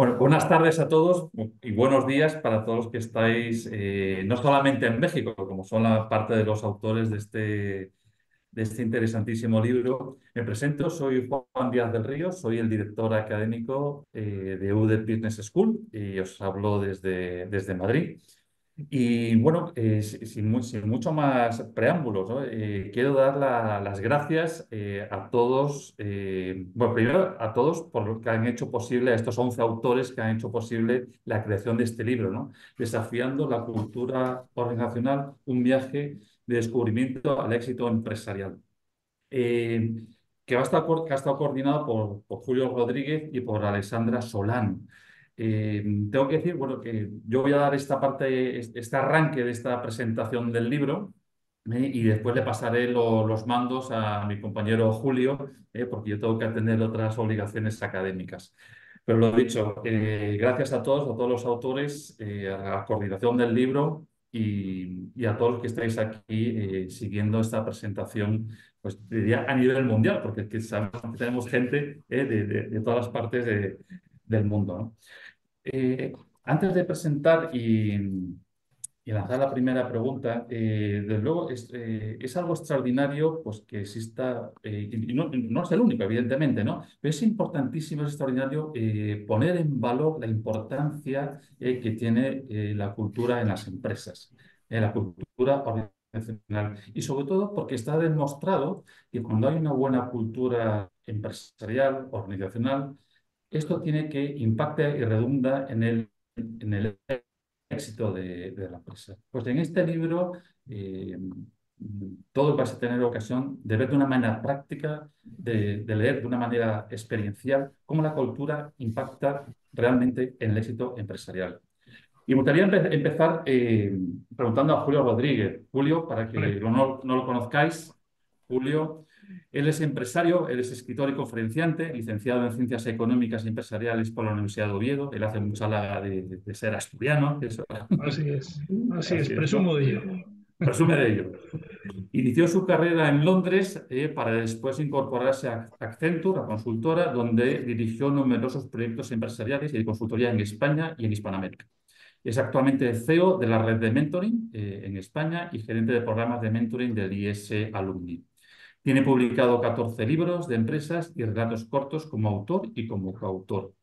Buenas tardes a todos y buenos días para todos los que estáis eh, no solamente en México, como son la parte de los autores de este, de este interesantísimo libro. Me presento, soy Juan Díaz del Río, soy el director académico eh, de UD Business School y os hablo desde, desde Madrid. Y bueno, eh, sin, mucho más preámbulos, eh, quiero dar las gracias eh, a todos, bueno, primero a todos por lo que han hecho posible, a estos 11 autores que han hecho posible la creación de este libro, ¿no? Desafiando la cultura organizacional, un viaje de descubrimiento al éxito empresarial. que ha estado coordinado por, por Julio Rodríguez y por Alexandra Solán. Eh, tengo que decir, bueno, que yo voy a dar esta parte, este arranque de esta presentación del libro eh, y después le pasaré los mandos a mi compañero Julio, eh, porque yo tengo que atender otras obligaciones académicas. Pero lo dicho, gracias a todos, a todos los autores, a la coordinación del libro y, a todos los que estáis aquí siguiendo esta presentación, pues diría a nivel mundial, porque sabemos que tenemos gente de, todas las partes del mundo. ¿no? Eh, antes de presentar y, lanzar la primera pregunta, eh, desde luego es, eh, algo extraordinario pues, que exista, y no, no, es el único, evidentemente, ¿no? pero es importantísimo, es extraordinario poner en valor la importancia que tiene la cultura en las empresas, la cultura organizacional. Y sobre todo porque está demostrado que cuando hay una buena cultura empresarial, organizacional, esto tiene que impactar y redunda en el, en el éxito de, la empresa. Pues en este libro eh, todos vais a tener ocasión de ver de una manera práctica, de, leer de una manera experiencial cómo la cultura impacta realmente en el éxito empresarial. Y me gustaría empezar eh, preguntando a Julio Rodríguez. Julio, para que no, no lo conozcáis, Julio él es empresario, él es escritor y conferenciante, licenciado en Ciencias Económicas y Empresariales por la Universidad de Oviedo. Él hace mucha laga de, ser asturiano. Así es, así, es, presumo de ello. Presume de ello. Inició su carrera en Londres eh, para después incorporarse a Accenture, a consultora, donde dirigió numerosos proyectos empresariales y de consultoría en España y en Hispanoamérica. Es actualmente CEO de la red de mentoring eh, en España y gerente de programas de mentoring del IS Alumni. Tiene publicado 14 libros de empresas y relatos cortos como autor y como coautor.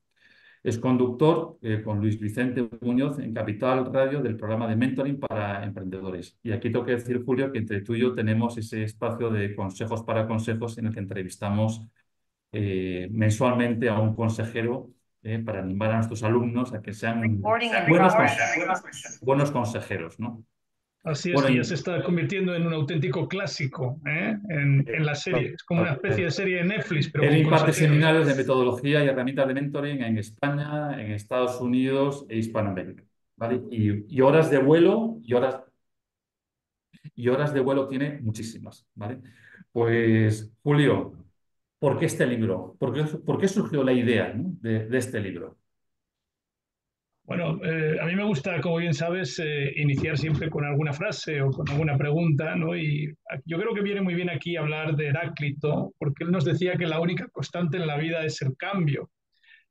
Es conductor eh, con Luis Vicente Muñoz en Capital Radio del programa de mentoring para emprendedores. Y aquí tengo que decir, Julio, que entre tú y yo tenemos ese espacio de consejos para consejos en el que entrevistamos eh, mensualmente a un consejero eh, para animar a nuestros alumnos a que sean buenos, buenos consejeros. ¿no? Así es, ya se está convirtiendo en un auténtico clásico ¿eh? en, en, la serie. Es como una especie de serie de Netflix. Pero Él imparte seminarios de metodología y herramientas de mentoring en España, en Estados Unidos e Hispanoamérica. ¿vale? Y, horas de vuelo, y horas, y horas de vuelo tiene muchísimas. ¿vale? Pues, Julio, ¿por qué este libro? ¿Por qué, por qué surgió la idea de, de este libro? Bueno, eh, a mí me gusta, como bien sabes, eh, iniciar siempre con alguna frase o con alguna pregunta, ¿no? Y yo creo que viene muy bien aquí hablar de Heráclito, porque él nos decía que la única constante en la vida es el cambio.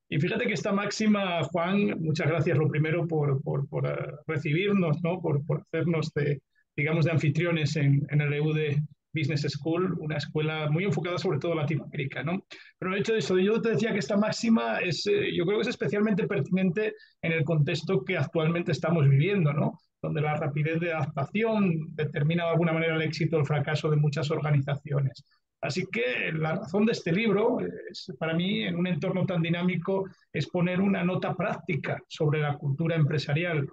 Y fíjate que esta máxima, Juan, muchas gracias lo primero por, por, por eh, recibirnos, ¿no? Por, por, hacernos de, digamos, de anfitriones en, en el EUD Business School, una escuela muy enfocada sobre todo Latinoamérica, ¿no? Pero el hecho de eso, yo te decía que esta máxima es, eh, yo creo que es especialmente pertinente en el contexto que actualmente estamos viviendo, ¿no? Donde la rapidez de adaptación determina de alguna manera el éxito o el fracaso de muchas organizaciones. Así que la razón de este libro, es, para mí, en un entorno tan dinámico, es poner una nota práctica sobre la cultura empresarial,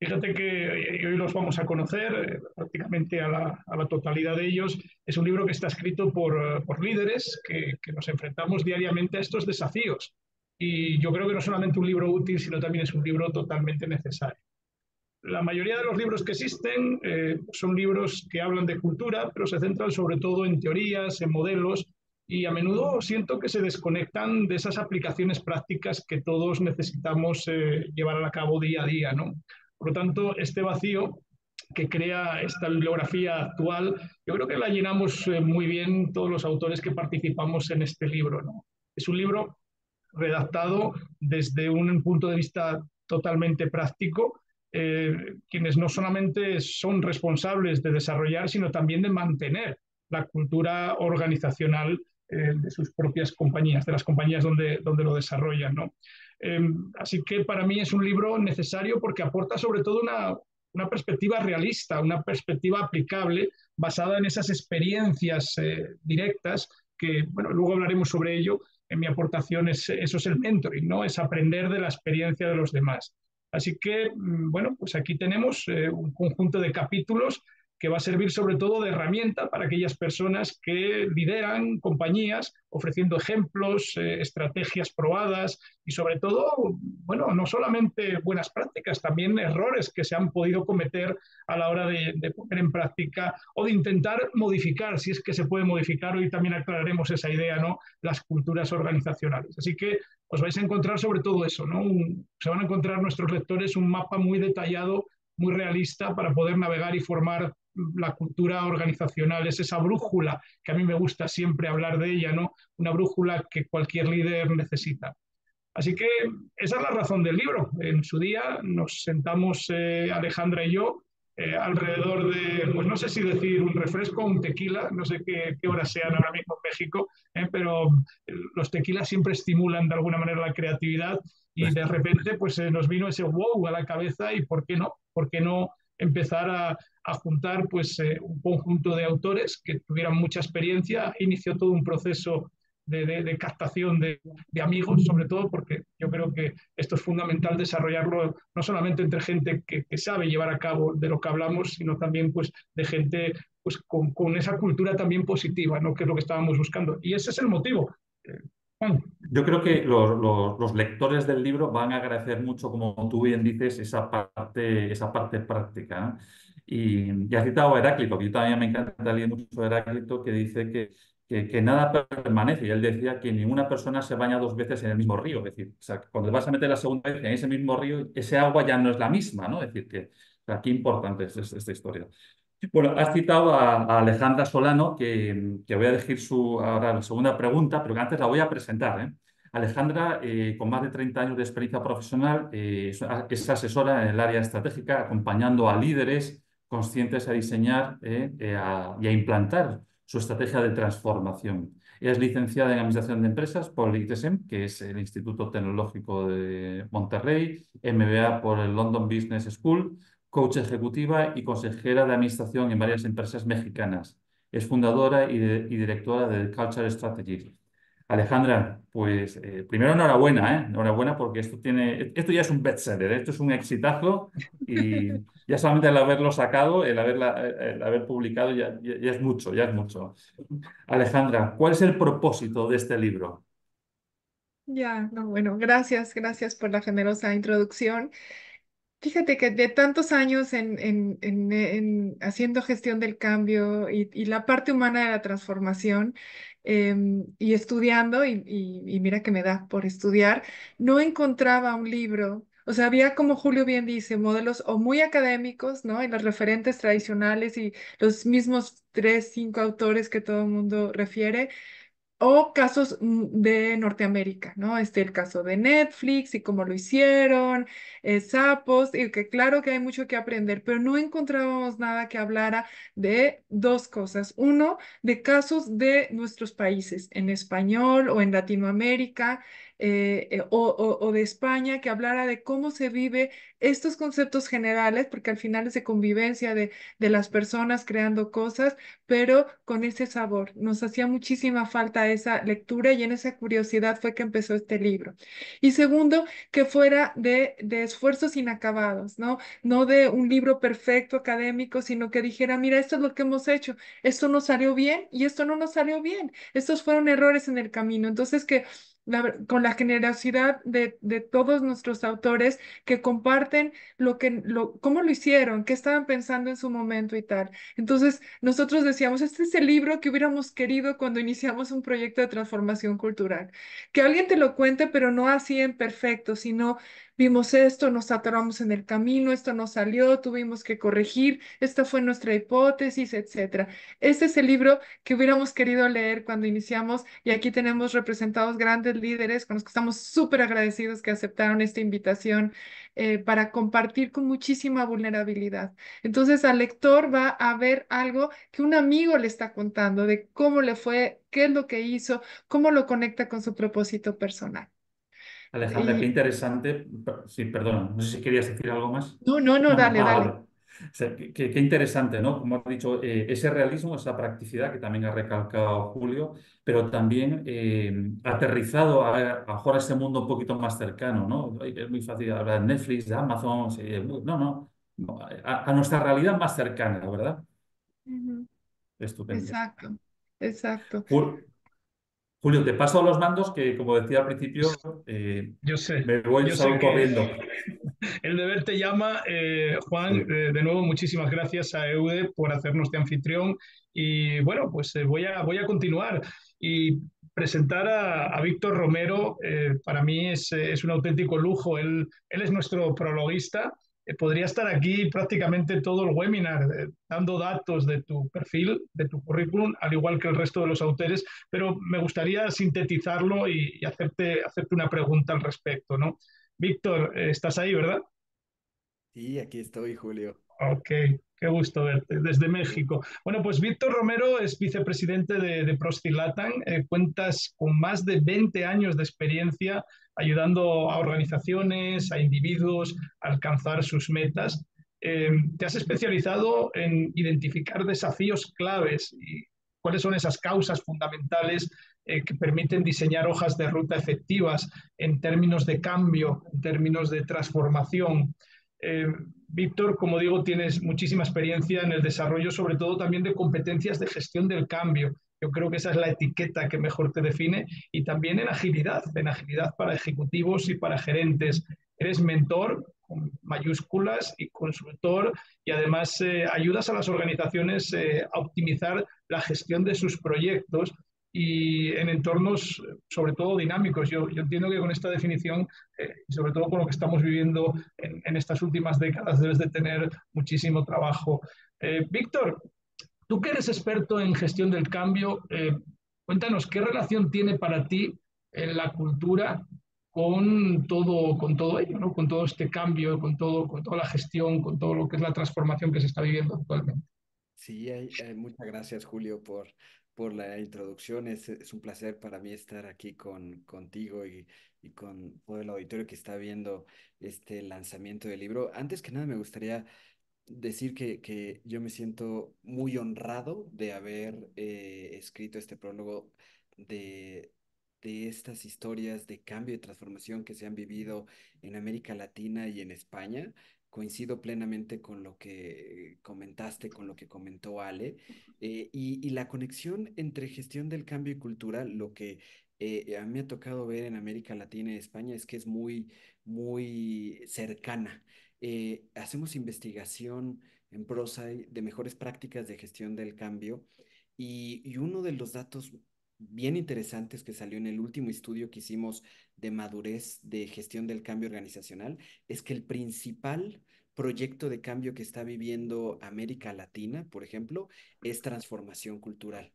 Fíjate que hoy los vamos a conocer eh, prácticamente a la, a la, totalidad de ellos. Es un libro que está escrito por, eh, por líderes que, que, nos enfrentamos diariamente a estos desafíos. Y yo creo que no solamente un libro útil, sino también es un libro totalmente necesario. La mayoría de los libros que existen eh, son libros que hablan de cultura, pero se centran sobre todo en teorías, en modelos, y a menudo siento que se desconectan de esas aplicaciones prácticas que todos necesitamos llevar a cabo día a día, ¿no? Por lo tanto, este vacío que crea esta bibliografía actual, yo creo que la llenamos eh, muy bien todos los autores que participamos en este libro. Es un libro redactado desde un punto de vista totalmente práctico, eh, quienes no solamente son responsables de desarrollar, sino también de mantener la cultura organizacional eh, de sus propias compañías, de las compañías donde, donde lo desarrollan. ¿no? Em, así que para mí es un libro necesario porque aporta sobre todo una, una perspectiva realista, una perspectiva aplicable basada en esas experiencias eh, directas que, bueno, luego hablaremos sobre ello. En mi aportación es, eso es el mentoring, ¿no? Es aprender de la experiencia de los demás. Así que, mm, bueno, pues aquí tenemos eh, un conjunto de capítulos que va a servir sobre todo de herramienta para aquellas personas que lideran compañías, ofreciendo ejemplos, eh, estrategias probadas y sobre todo, bueno, no solamente buenas prácticas, también errores que se han podido cometer a la hora de, poner en práctica o de intentar modificar, si es que se puede modificar, hoy también aclararemos esa idea, ¿no? Las culturas organizacionales. Así que os vais a encontrar sobre todo eso, ¿no? Se van a encontrar nuestros lectores un mapa muy detallado muy realista para poder navegar y formar la cultura organizacional, es esa brújula que a mí me gusta siempre hablar de ella, ¿no? Una brújula que cualquier líder necesita. Así que esa es la razón del libro. En su día nos sentamos eh, Alejandra y yo eh, alrededor de, pues no sé si decir un refresco, un tequila, no sé qué, qué horas sean ahora mismo en México, eh, pero los tequilas siempre estimulan de alguna manera la creatividad y de repente pues nos vino ese wow a la cabeza y ¿por qué no? ¿Por qué no empezar a, a juntar pues, eh, un conjunto de autores que tuvieran mucha experiencia. Inició todo un proceso de, de, de captación de, de, amigos, sobre todo porque yo creo que esto es fundamental desarrollarlo no solamente entre gente que, sabe llevar a cabo de lo que hablamos, sino también pues, de gente pues, con, con, esa cultura también positiva, ¿no? que es lo que estábamos buscando. Y ese es el motivo. Yo creo que los, lectores del libro van a agradecer mucho, como tú bien dices, esa parte, esa parte práctica. Y, y has citado Heráclito, que yo también me encanta leer mucho Heráclito, que dice que, nada permanece. Y él decía que ninguna persona se baña dos veces en el mismo río. Es decir, cuando vas a meter la segunda vez en ese mismo río, ese agua ya no es la misma, ¿no? Es decir, que qué importante es esta historia. Bueno, has citado a, Alejandra Solano, que, que, voy a decir su, ahora la segunda pregunta, pero que antes la voy a presentar. ¿eh? Alejandra, eh, con más de 30 años de experiencia profesional, eh, es asesora en el área estratégica, acompañando a líderes conscientes a diseñar eh, y a implantar su estrategia de transformación. Es licenciada en Administración de Empresas por el ITSM, que es el Instituto Tecnológico de Monterrey, MBA por el London Business School, coach ejecutiva y consejera de Administración en varias empresas mexicanas. Es fundadora y, directora de Culture Strategy, Alejandra, pues eh, primero enhorabuena, ¿eh? Enhorabuena porque esto tiene, esto ya es un bestseller, esto es un exitazo y ya solamente el haberlo sacado, el, haberla, haber publicado ya, ya, ya, es mucho, ya es mucho. Alejandra, ¿cuál es el propósito de este libro? Ya, no, bueno, gracias, gracias por la generosa introducción. Fíjate que de tantos años en, en, en, en haciendo gestión del cambio y, y, la parte humana de la transformación eh, y estudiando, y, y, y, mira que me da por estudiar, no encontraba un libro, o sea, había como Julio bien dice, modelos o muy académicos, ¿no? Y los referentes tradicionales y los mismos tres, cinco autores que todo el mundo refiere, o casos mm, de Norteamérica, ¿no? Este, el caso de Netflix y cómo lo hicieron, eh, Sapos, y que claro que hay mucho que aprender, pero no encontrábamos nada que hablara de dos cosas. Uno, de casos de nuestros países, en español o en Latinoamérica, eh, eh, o, de España, que hablara de cómo se vive estos conceptos generales, porque al final es de convivencia de, de las personas creando cosas, pero con ese sabor. Nos hacía muchísima falta esa lectura y en esa curiosidad fue que empezó este libro. Y segundo, que fuera de, de esfuerzos inacabados, ¿no? No de un libro perfecto académico, sino que dijera, mira, esto es lo que hemos hecho, esto no salió bien y esto no nos salió bien, estos fueron errores en el camino. Entonces, que con la generosidad de, todos nuestros autores que comparten lo que, cómo lo hicieron, qué estaban pensando en su momento y tal. Entonces, nosotros decíamos, este es el libro que hubiéramos querido cuando iniciamos un proyecto de transformación cultural. Que alguien te lo cuente, pero no así en perfecto, sino vimos esto, nos atoramos en el camino, esto no salió, tuvimos que corregir, esta fue nuestra hipótesis, etcétera. Este es el libro que hubiéramos querido leer cuando iniciamos y aquí tenemos representados grandes líderes con los que estamos súper agradecidos que aceptaron esta invitación eh, para compartir con muchísima vulnerabilidad. Entonces al lector va a ver algo que un amigo le está contando de cómo le fue, qué es lo que hizo, cómo lo conecta con su propósito personal. Alejandra, qué interesante. Sí, perdona, no sé si querías decir algo más. No, no, no, dale, dale. qué, interesante, ¿no? Como has dicho, eh, ese realismo, esa practicidad que también ha recalcado Julio, pero también eh, aterrizado a, a, mejor a ese mundo un poquito más cercano, ¿no? Es muy fácil hablar de Netflix, de Amazon, no, no, a, nuestra realidad más cercana, ¿verdad? Estupendo. Exacto, exacto. Julio, te paso a los mandos que, como decía al principio, eh, yo sé, me voy solo corriendo. El deber te llama. Eh, Juan, eh, de nuevo, muchísimas gracias a EUDE por hacernos de anfitrión. Y bueno, pues voy, a, voy a continuar y presentar a, Víctor Romero. para mí es, es, un auténtico lujo. Él, él es nuestro prologuista eh, podría estar aquí prácticamente todo el webinar eh, dando datos de tu perfil, de tu currículum, al igual que el resto de los autores, pero me gustaría sintetizarlo y, hacerte, hacerte una pregunta al respecto, ¿no? Víctor, eh, ¿estás ahí, verdad? Sí, aquí estoy, Julio. Ok, qué gusto verte desde México. Bueno, pues Víctor Romero es vicepresidente de, de Prostilatan. cuentas con más de 20 años de experiencia ayudando a organizaciones, a individuos a alcanzar sus metas. Eh, te has especializado en identificar desafíos claves y cuáles son esas causas fundamentales eh, que permiten diseñar hojas de ruta efectivas en términos de cambio, en términos de transformación. Eh, Víctor, como digo, tienes muchísima experiencia en el desarrollo, sobre todo también de competencias de gestión del cambio, yo creo que esa es la etiqueta que mejor te define y también en agilidad, en agilidad para ejecutivos y para gerentes. Eres mentor con mayúsculas y consultor y además eh, ayudas a las organizaciones eh, a optimizar la gestión de sus proyectos y en entornos sobre todo dinámicos. Yo, entiendo que con esta definición eh, sobre todo con lo que estamos viviendo en, estas últimas décadas debes de tener muchísimo trabajo. Víctor, Tú que eres experto en gestión del cambio, eh, cuéntanos qué relación tiene para ti la cultura con todo, con todo ello, con todo este cambio, con, todo, con toda la gestión, con todo lo que es la transformación que se está viviendo actualmente. Sí, muchas gracias Julio por, por la introducción. Es, un placer para mí estar aquí con, contigo y, y, con todo el auditorio que está viendo este lanzamiento del libro. Antes que nada me gustaría decir que, que, yo me siento muy honrado de haber eh, escrito este prólogo de, de estas historias de cambio y transformación que se han vivido en América Latina y en España. Coincido plenamente con lo que comentaste, con lo que comentó Ale, eh, y, la conexión entre gestión del cambio y cultura, lo que eh, a mí me ha tocado ver en América Latina y España es que es muy, muy cercana. Eh, hacemos investigación en prosa de mejores prácticas de gestión del cambio y, uno de los datos bien interesantes que salió en el último estudio que hicimos de madurez de gestión del cambio organizacional es que el principal proyecto de cambio que está viviendo América Latina, por ejemplo, es transformación cultural.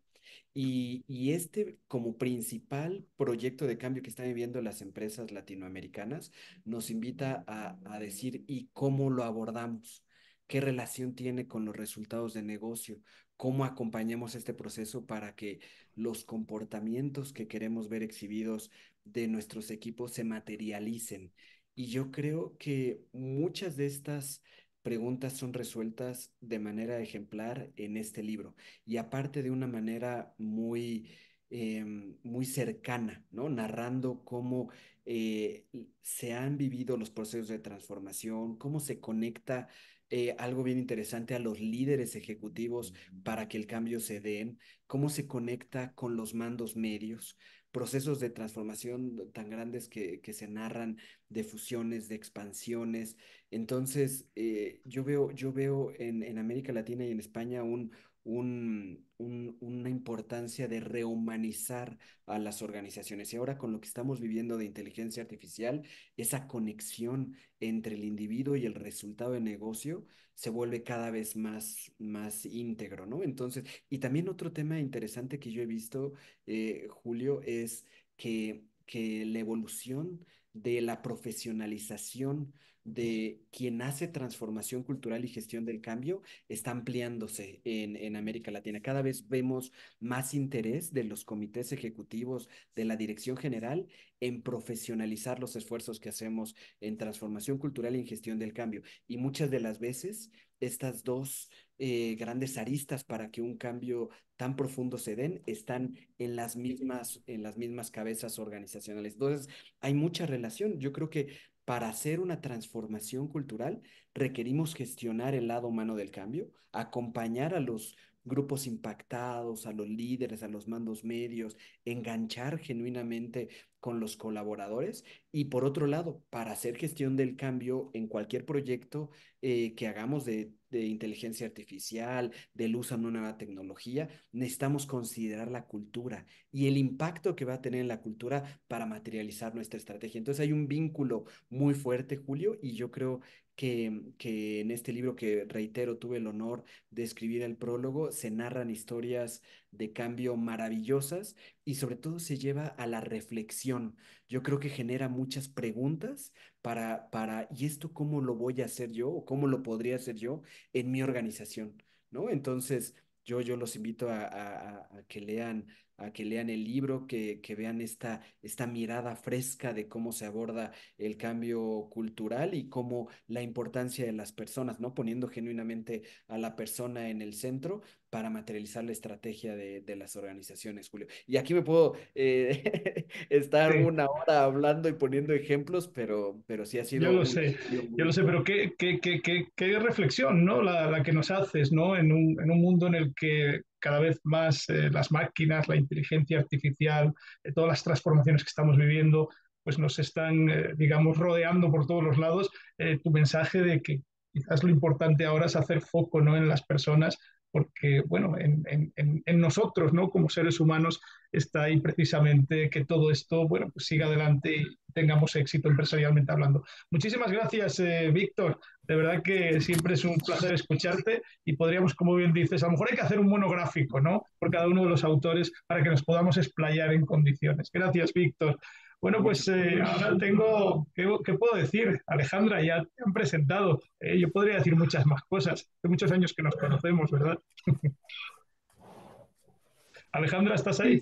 Y, este como principal proyecto de cambio que están viviendo las empresas latinoamericanas nos invita a, a decir y cómo lo abordamos, qué relación tiene con los resultados de negocio, cómo acompañamos este proceso para que los comportamientos que queremos ver exhibidos de nuestros equipos se materialicen. Y yo creo que muchas de estas preguntas son resueltas de manera ejemplar en este libro y aparte de una manera muy, em, muy cercana, ¿no? Narrando cómo eh, se han vivido los procesos de transformación, cómo se conecta eh, algo bien interesante a los líderes ejecutivos para que el cambio se den, cómo se conecta con los mandos medios, procesos de transformación tan grandes que, que se narran, de fusiones, de expansiones. Entonces, eh, yo veo, yo veo en, en, América Latina y en España un, un, un, una importancia de rehumanizar a las organizaciones. Y ahora con lo que estamos viviendo de inteligencia artificial, esa conexión entre el individuo y el resultado de negocio se vuelve cada vez más, más íntegro, ¿no? Entonces, y también otro tema interesante que yo he visto, eh, Julio, es que, que la evolución de la profesionalización de quien hace transformación cultural y gestión del cambio está ampliándose en, en, América Latina. Cada vez vemos más interés de los comités ejecutivos de la Dirección General en profesionalizar los esfuerzos que hacemos en transformación cultural y en gestión del cambio. Y muchas de las veces estas dos eh, grandes aristas para que un cambio tan profundo se den están en las mismas, en las mismas cabezas organizacionales. Entonces, hay mucha relación. Yo creo que para hacer una transformación cultural requerimos gestionar el lado humano del cambio, acompañar a los grupos impactados, a los líderes, a los mandos medios, enganchar genuinamente con los colaboradores y por otro lado, para hacer gestión del cambio en cualquier proyecto eh, que hagamos de, de, inteligencia artificial, del uso de una nueva tecnología, necesitamos considerar la cultura y el impacto que va a tener en la cultura para materializar nuestra estrategia. Entonces hay un vínculo muy fuerte, Julio, y yo creo que, que en este libro que reitero tuve el honor de escribir el prólogo, se narran historias de cambio maravillosas y sobre todo se lleva a la reflexión. Yo creo que genera muchas preguntas para, para ¿y esto cómo lo voy a hacer yo o cómo lo podría hacer yo en mi organización? ¿No? Entonces, yo, yo los invito a, a, a que lean a que lean el libro, que, que vean esta, esta mirada fresca de cómo se aborda el cambio cultural y cómo la importancia de las personas, ¿no? Poniendo genuinamente a la persona en el centro para materializar la estrategia de, de las organizaciones, Julio. Y aquí me puedo eh, estar Sí. una hora hablando y poniendo ejemplos, pero, pero sí ha Yo sido lo un sé, yo lo sé, pero qué, qué, qué, qué, qué reflexión, ¿no? La, la que nos haces, ¿no? En un, en un mundo en el que cada vez más eh, las máquinas, la inteligencia artificial, eh, todas las transformaciones que estamos viviendo, pues nos están, eh, digamos, rodeando por todos los lados. Tu mensaje de que quizás lo importante ahora es hacer foco, ¿no? En las personas, porque, bueno, en, nosotros, ¿no? Como seres humanos está ahí precisamente que todo esto, bueno, pues siga adelante y tengamos éxito empresarialmente hablando. Muchísimas gracias, eh, Víctor. De verdad que siempre es un placer escucharte y podríamos, como bien dices, a lo mejor hay que hacer un monográfico, ¿no? Por cada uno de los autores para que nos podamos explayar en condiciones. Gracias, Víctor. Bueno, pues eh, ahora tengo, ¿qué, ¿qué, puedo decir? Alejandra, ya te han presentado. Eh, yo podría decir muchas más cosas. Hace muchos años que nos conocemos, ¿verdad? Alejandra, ¿estás ahí?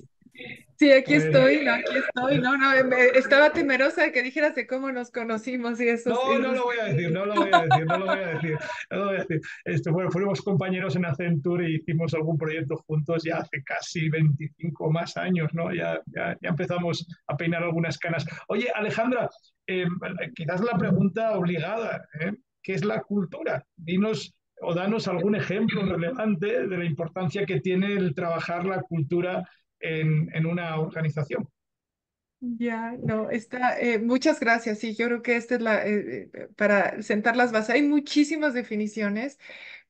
Sí, aquí estoy, no, aquí estoy, no, no, me, estaba temerosa de que dijeras de cómo nos conocimos y eso. No, no lo voy a decir, no lo voy a decir, no lo voy a decir, no lo voy a decir. Este, bueno, fuimos compañeros en Accenture y hicimos algún proyecto juntos ya hace casi 25 más años, ¿no? Ya, ya, ya empezamos a peinar algunas canas. Oye, Alejandra, eh, quizás la pregunta obligada, ¿eh? ¿qué es la cultura? Dinos o danos algún ejemplo relevante de la importancia que tiene el trabajar la cultura en, en una organización. Ya, no, está, eh, muchas gracias. Sí, yo creo que esta es la, eh, para sentar las bases. Hay muchísimas definiciones,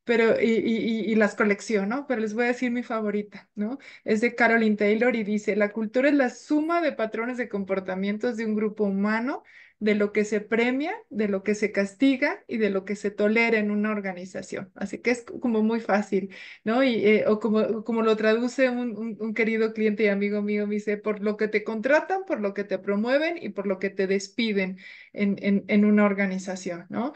pero, y, y, y, las colecciono, pero les voy a decir mi favorita, ¿no? Es de Caroline Taylor y dice, la cultura es la suma de patrones de comportamientos de un grupo humano de lo que se premia, de lo que se castiga y de lo que se tolera en una organización. Así que es como muy fácil, ¿no? Y, eh, o como, como lo traduce un, un, un, querido cliente y amigo mío, me dice, por lo que te contratan, por lo que te promueven y por lo que te despiden en, en, en una organización, ¿no?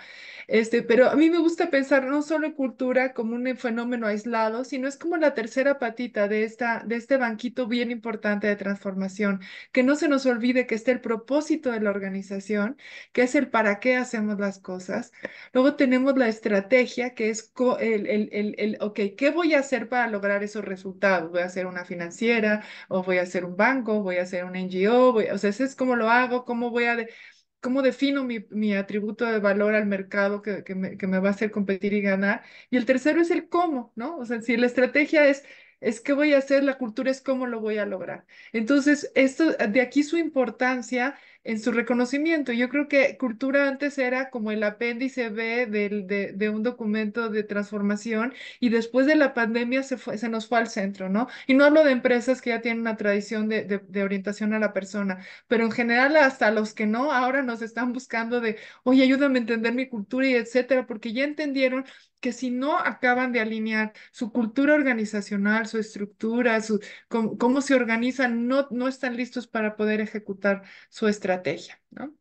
Este, pero a mí me gusta pensar no solo en cultura como un fenómeno aislado, sino es como la tercera patita de, esta, de este banquito bien importante de transformación, que no se nos olvide que está el propósito de la organización que es el para qué hacemos las cosas. Luego tenemos la estrategia, que es el, el, el, el, ok, ¿qué voy a hacer para lograr esos resultados? ¿Voy a hacer una financiera o voy a hacer un banco? ¿Voy a hacer un NGO? Voy, o sea, ese es cómo lo hago, cómo voy a... De, cómo defino mi, mi, atributo de valor al mercado que, que, me, que me va a hacer competir y ganar. Y el tercero es el cómo, ¿no? O sea, si la estrategia es es qué voy a hacer, la cultura es cómo lo voy a lograr. Entonces, esto, de aquí su importancia en su reconocimiento. Yo creo que cultura antes era como el apéndice B del, de, de, un documento de transformación y después de la pandemia se, fue, se nos fue al centro, ¿no? Y no hablo de empresas que ya tienen una tradición de, de, de orientación a la persona, pero en general hasta los que no, ahora nos están buscando de, oye, ayúdame a entender mi cultura y etcétera, porque ya entendieron que si no acaban de alinear su cultura organizacional, su estructura, su, cómo, cómo se organizan, no, no están listos para poder ejecutar su estrategia, ¿no?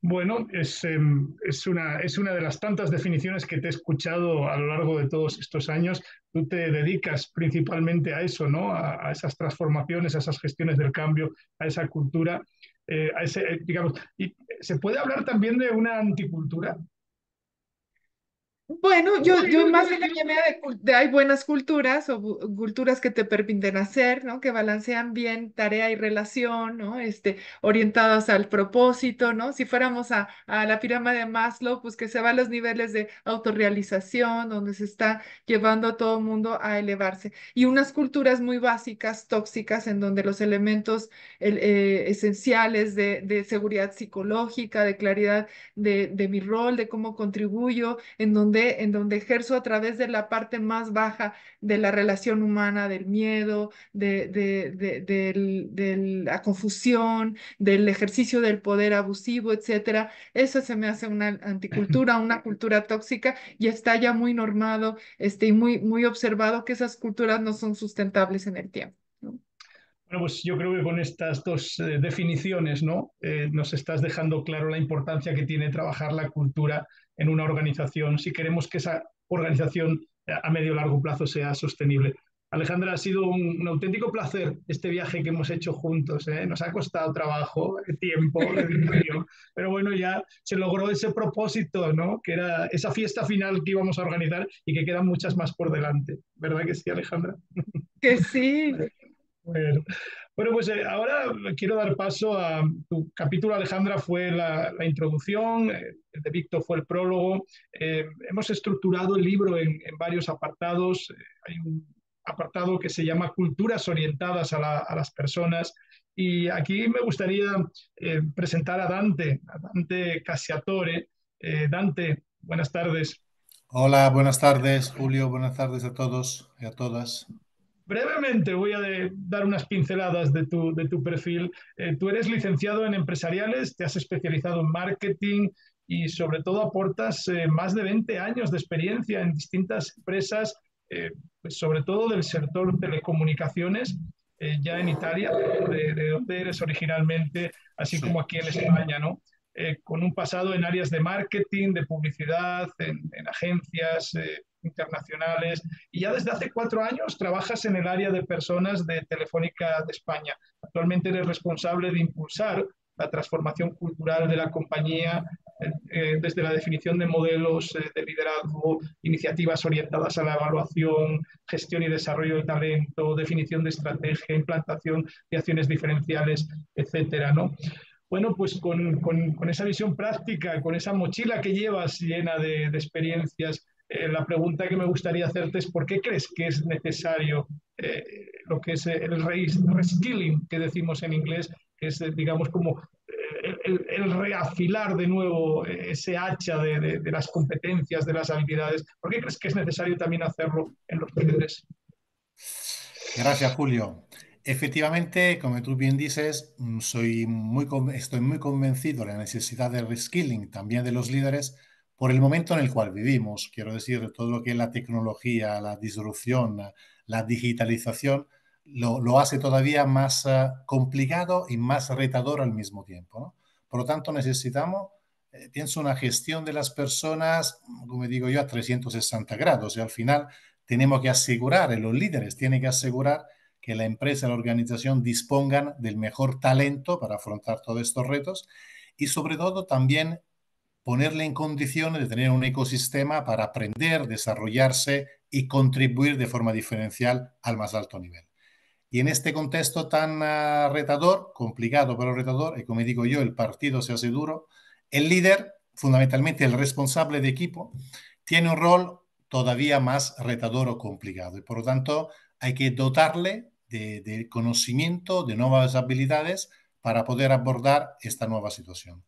Bueno, es, eh, es, una, es una de las tantas definiciones que te he escuchado a lo largo de todos estos años. Tú te dedicas principalmente a eso, ¿no? A, a esas transformaciones, a esas gestiones del cambio, a esa cultura, eh, a ese, eh, digamos, y se puede hablar también de una anticultura. Bueno, yo, yo más bien de, de hay buenas culturas o culturas que te permiten hacer, ¿no? Que balancean bien tarea y relación, ¿no? Este, orientadas al propósito, ¿no? Si fuéramos a, a la pirámide de Maslow, pues que se va a los niveles de autorrealización, donde se está llevando a todo el mundo a elevarse. Y unas culturas muy básicas, tóxicas, en donde los elementos el, eh, esenciales de, de, seguridad psicológica, de claridad de, de mi rol, de cómo contribuyo, en donde en donde ejerzo a través de la parte más baja de la relación humana, del miedo, de, de, de, de, la confusión, del ejercicio del poder abusivo, etcétera. Eso se me hace una anticultura, una cultura tóxica y está ya muy normado este, y muy, muy observado que esas culturas no son sustentables en el tiempo. ¿no? Bueno, pues yo creo que con estas dos eh, definiciones, ¿no? Eh, nos estás dejando claro la importancia que tiene trabajar la cultura en una organización si queremos que esa organización eh, a medio o largo plazo sea sostenible. Alejandra, ha sido un, un, auténtico placer este viaje que hemos hecho juntos. ¿eh? Nos ha costado trabajo, tiempo, pero bueno, ya se logró ese propósito, ¿no? Que era esa fiesta final que íbamos a organizar y que quedan muchas más por delante. ¿Verdad que sí, Alejandra? Que sí. Bueno, bueno pues eh, ahora quiero dar paso a tu capítulo, Alejandra, fue la, introducción, eh, el de Víctor fue el prólogo. Eh, hemos estructurado el libro en, varios apartados. Hay un apartado que se llama Culturas orientadas a, la, a las personas. Y aquí me gustaría presentar a Dante, a Dante Casiatore. Dante, buenas tardes. Hola, buenas tardes, Julio. Buenas tardes a todos y a todas. Brevemente voy a de, dar unas pinceladas de tu, de tu perfil. Eh, tú eres licenciado en empresariales, te has especializado en marketing y sobre todo aportas eh, más de 20 años de experiencia en distintas empresas, eh, pues sobre todo del sector telecomunicaciones, ya en Italia, de, de, donde eres originalmente, así sí. como aquí en España, ¿no? con un pasado en áreas de marketing, de publicidad, en, en agencias internacionales y ya desde hace cuatro años trabajas en el área de personas de Telefónica de España. Actualmente eres responsable de impulsar la transformación cultural de la compañía eh, desde la definición de modelos eh, de liderazgo, iniciativas orientadas a la evaluación, gestión y desarrollo de talento, definición de estrategia, implantación de acciones diferenciales, etcétera, ¿no? Bueno, pues con, con, esa visión práctica, con esa mochila que llevas llena de experiencias, eh, la pregunta que me gustaría hacerte es ¿por qué crees que es necesario eh, lo que es el reskilling que decimos en inglés, que es, digamos, como eh, el, reafilar de nuevo ese hacha de, de, de, las competencias, de las habilidades? ¿Por qué crees que es necesario también hacerlo en los líderes? Gracias, Julio. Efectivamente, como tú bien dices, mm, soy muy, estoy muy convencido de la necesidad del reskilling también de los líderes por el momento en el cual vivimos, quiero decir, todo lo que es la tecnología, la disrupción, la digitalización, lo, hace todavía más uh, complicado y más retador al mismo tiempo. Por lo tanto, necesitamos, eh, pienso, una gestión de las personas, como digo yo, a 360 grados. Y al final tenemos que asegurar, los líderes tienen que asegurar que la empresa, la organización dispongan del mejor talento para afrontar todos estos retos y sobre todo también ponerle en condiciones de tener un ecosistema para aprender, desarrollarse y contribuir de forma diferencial al más alto nivel. Y en este contexto tan uh, retador, complicado pero retador, y como digo yo, el partido se hace duro, el líder, fundamentalmente el responsable de equipo, tiene un rol todavía más retador o complicado. Y por lo tanto, hay que dotarle de, de conocimiento, de nuevas habilidades para poder abordar esta nueva situación.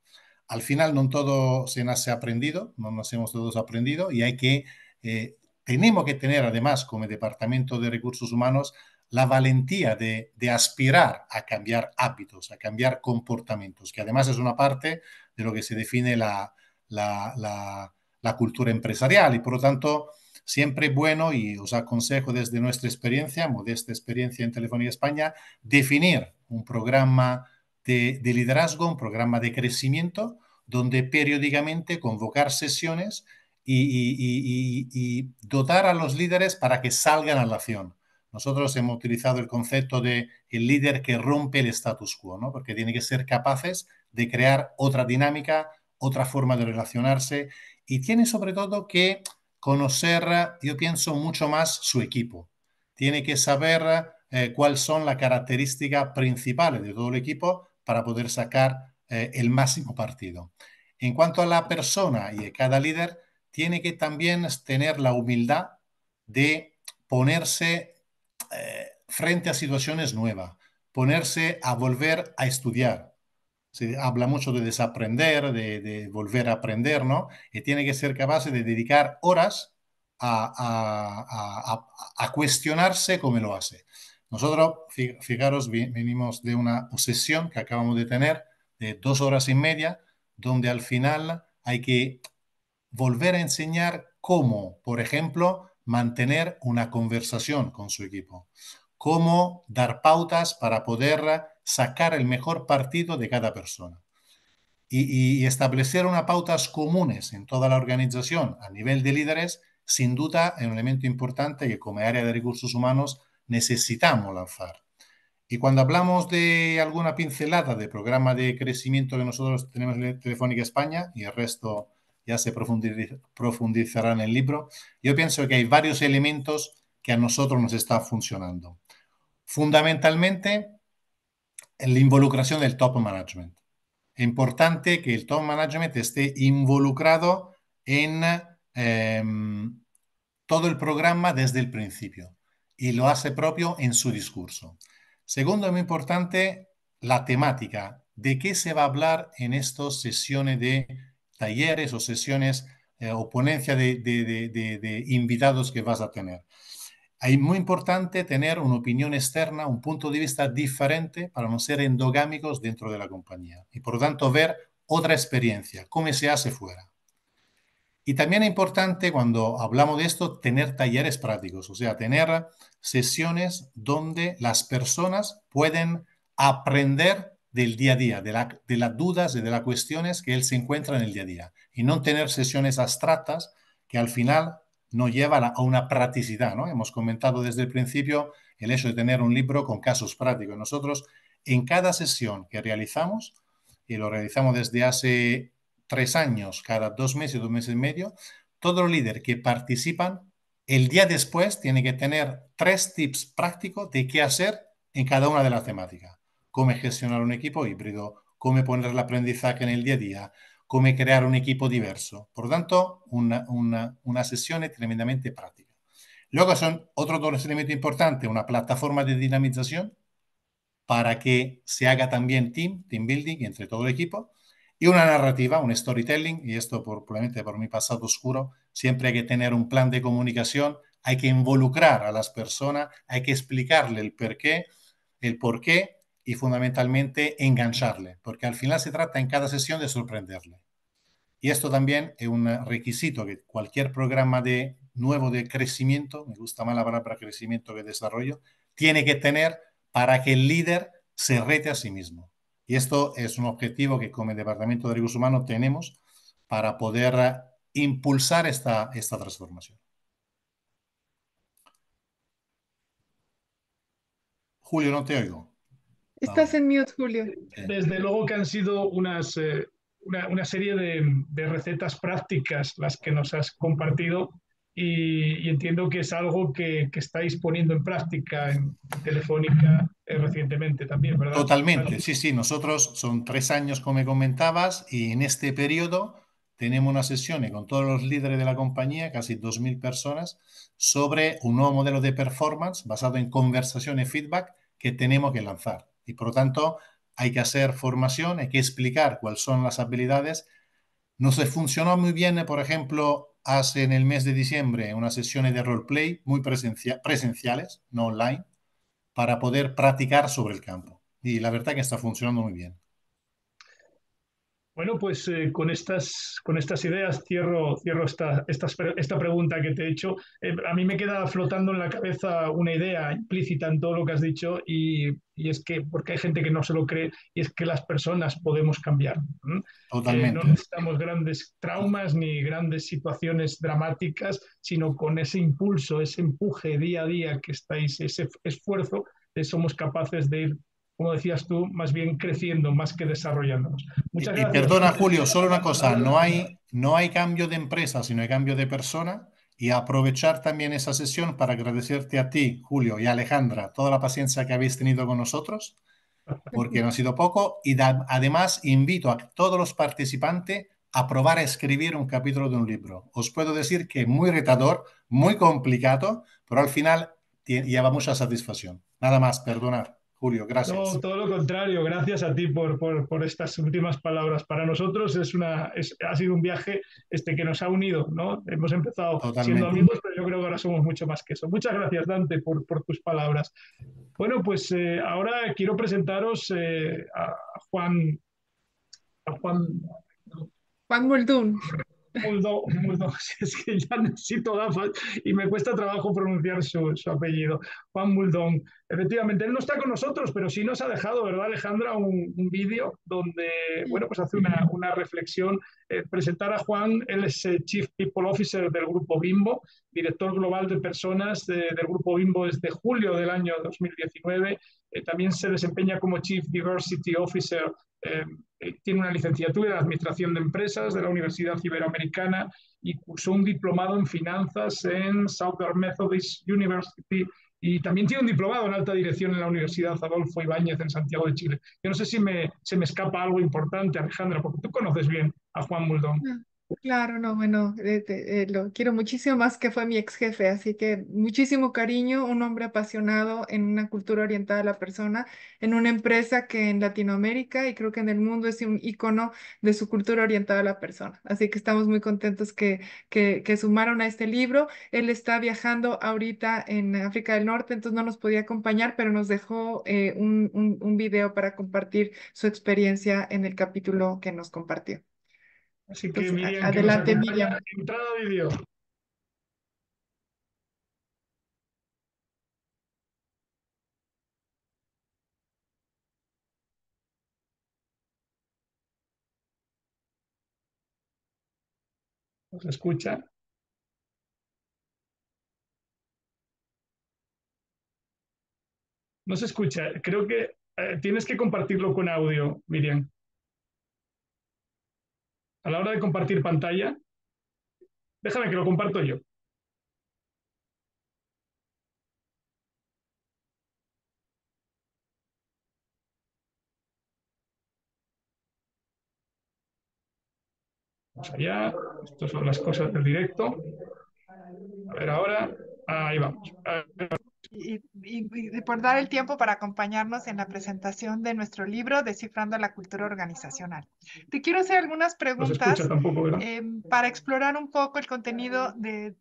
Al final no todo se nace aprendido, no nos hemos todos aprendido y hay que, eh, tenemos que tener además como Departamento de Recursos Humanos la valentía de, aspirar a cambiar hábitos, a cambiar comportamientos, que además es una parte de lo que se define la, la cultura empresarial. Y por lo tanto siempre bueno, y os aconsejo desde nuestra experiencia, modesta experiencia en Telefónica España, definir un programa de, liderazgo, un programa de crecimiento, donde periódicamente convocar sesiones y, dotar a los líderes para que salgan a la acción. Nosotros hemos utilizado el concepto de el líder que rompe el status quo, ¿no? porque tiene que ser capaces de crear otra dinámica, otra forma de relacionarse y tiene sobre todo que conocer, yo pienso, mucho más su equipo. Tiene que saber eh, cuáles son las características principales de todo el equipo para poder sacar eh, el máximo partido. En cuanto a la persona y a cada líder, tiene que también tener la humildad de ponerse eh, frente a situaciones nuevas, ponerse a volver a estudiar. Se habla mucho de desaprender, de, volver a aprender, ¿no? Y tiene que ser capaz de dedicar horas a, a cuestionarse cómo lo hace. Nosotros, fijaros, venimos de una sesión que acabamos de tener de dos horas y media, donde al final hay que volver a enseñar cómo, por ejemplo, mantener una conversación con su equipo, cómo dar pautas para poder sacar el mejor partido de cada persona. Y, y, establecer unas pautas comunes en toda la organización a nivel de líderes, sin duda es un elemento importante que como área de recursos humanos necesitamos lanzar. Y cuando hablamos de alguna pincelada de programa de crecimiento que nosotros tenemos en Telefónica España y el resto ya se profundizará en el libro, yo pienso que hay varios elementos que a nosotros nos están funcionando. Fundamentalmente, la involucración del top management. Es importante que el top management esté involucrado en em, todo el programa desde el principio y lo hace propio en su discurso. Segundo, muy importante la temática. ¿De qué se va a hablar en estas sesiones de talleres o sesiones eh, o ponencia de, de, invitados que vas a tener? Es muy importante tener una opinión externa, un punto de vista diferente para no ser endogámicos dentro de la compañía y por lo tanto ver otra experiencia, cómo se hace fuera. Y también es importante cuando hablamos de esto tener talleres prácticos, o sea, tener sesiones donde las personas pueden aprender del día a día, de, las dudas y de las cuestiones que él se encuentra en el día a día. Y no tener sesiones abstractas que al final no llevan a una practicidad. ¿no? Hemos comentado desde el principio el hecho de tener un libro con casos prácticos. Nosotros en cada sesión que realizamos, y lo realizamos desde hace tres años, cada dos meses, dos meses y medio, todo los líderes que participan, el día después tiene que tener tres tips prácticos de qué hacer en cada una de las temáticas. Cómo gestionar un equipo híbrido, cómo poner el aprendizaje en el día a día, cómo crear un equipo diverso. Por lo tanto, una, una, una sesión tremendamente práctica. Luego son otros dos elementos importantes, una plataforma de dinamización para que se haga también team, team building entre todo el equipo y una narrativa, un storytelling, y esto por, probablemente por mi pasado oscuro, siempre hay que tener un plan de comunicación, hay que involucrar a las personas, hay que explicarle el por qué, el por qué y fundamentalmente engancharle, porque al final se trata en cada sesión de sorprenderle. Y esto también es un requisito que cualquier programa de nuevo de crecimiento, me gusta más la palabra crecimiento que desarrollo, tiene que tener para que el líder se rete a sí mismo. Y esto es un objetivo que como Departamento de Recursos Humanos tenemos para poder eh, impulsar esta, esta transformación. Julio, no te oigo. Estás en mute, Julio. Desde luego que han sido unas, eh, una, serie de, de, recetas prácticas las que nos has compartido y, entiendo que es algo que, que, estáis poniendo en práctica en Telefónica eh, recientemente también, ¿verdad? Totalmente, sí, sí. Nosotros son tres años, como me comentabas, y en este periodo tenemos una sesión con todos los líderes de la compañía, casi 2.000 personas, sobre un nuevo modelo de performance basado en conversación y feedback que tenemos que lanzar. Y por lo tanto, hay que hacer formación, hay que explicar cuáles son las habilidades. Nos funcionó muy bien, por ejemplo, hace en el mes de diciembre unas sesiones de roleplay muy presenciales, no online, para poder practicar sobre el campo. Y la verdad que está funcionando muy bien. Bueno, pues eh, con, estas, con estas ideas cierro, cierro esta, esta, esta pregunta que te he hecho. Eh, a mí me queda flotando en la cabeza una idea implícita en todo lo que has dicho y, y, es que, porque hay gente que no se lo cree, y es que las personas podemos cambiar. Totalmente. Eh, no necesitamos grandes traumas ni grandes situaciones dramáticas, sino con ese impulso, ese empuje día a día que estáis, ese esfuerzo, somos capaces de ir como decías tú, más bien creciendo más que desarrollándonos. Muchas y, gracias. perdona, Julio, solo una cosa, no hay, no hay cambio de empresa, sino hay cambio de persona. Y aprovechar también esa sesión para agradecerte a ti, Julio, y Alejandra, toda la paciencia que habéis tenido con nosotros, porque no ha sido poco. Y da, además invito a todos los participantes a probar a escribir un capítulo de un libro. Os puedo decir que muy retador, muy complicado, pero al final lleva mucha satisfacción. Nada más, perdonar. Julio, gracias. No, todo lo contrario, gracias a ti por, por, por estas últimas palabras. Para nosotros es una, es, ha sido un viaje este, que nos ha unido, ¿no? Hemos empezado siendo amigos, pero yo creo que ahora somos mucho más que eso. Muchas gracias, Dante, por, por tus palabras. Bueno, pues eh, ahora quiero presentaros eh, a Juan, a Juan, Juan. Muldo, Muldo, es que ya necesito gafas y me cuesta trabajo pronunciar su, su, apellido. Juan Muldón. Efectivamente, él no está con nosotros, pero sí nos ha dejado, ¿verdad, Alejandra? Un, un vídeo donde, bueno, pues hace una, una reflexión. Eh, presentar a Juan, él es eh, Chief People Officer del Grupo Bimbo, director global de personas de, del Grupo Bimbo desde julio del año 2019. Eh, también se desempeña como Chief Diversity Officer eh, eh, tiene una licenciatura en Administración de Empresas de la Universidad Iberoamericana y cursó un diplomado en Finanzas en Southern Methodist University y también tiene un diplomado en alta dirección en la Universidad Adolfo Ibáñez en Santiago de Chile. Yo no sé si me, se me escapa algo importante, Alejandra, porque tú conoces bien a Juan Muldón. Claro, no, bueno, eh, eh, lo quiero muchísimo más que fue mi ex jefe, así que muchísimo cariño, un hombre apasionado en una cultura orientada a la persona, en una empresa que en Latinoamérica y creo que en el mundo es un icono de su cultura orientada a la persona. Así que estamos muy contentos que, que, que sumaron a este libro. Él está viajando ahorita en África del Norte, entonces no nos podía acompañar, pero nos dejó eh, un, un, un video para compartir su experiencia en el capítulo que nos compartió. Así que Miriam, adelante, que Miriam. Entrada vídeo. ¿Nos escucha? No se escucha. Creo que eh, tienes que compartirlo con audio, Miriam a la hora de compartir pantalla, déjame que lo comparto yo. Vamos allá, estas son las cosas del directo. A ver ahora, ahí vamos. Y, por dar el tiempo para acompañarnos en la presentación de nuestro libro Descifrando la Cultura Organizacional. Te quiero hacer algunas preguntas em, para explorar un poco el contenido de,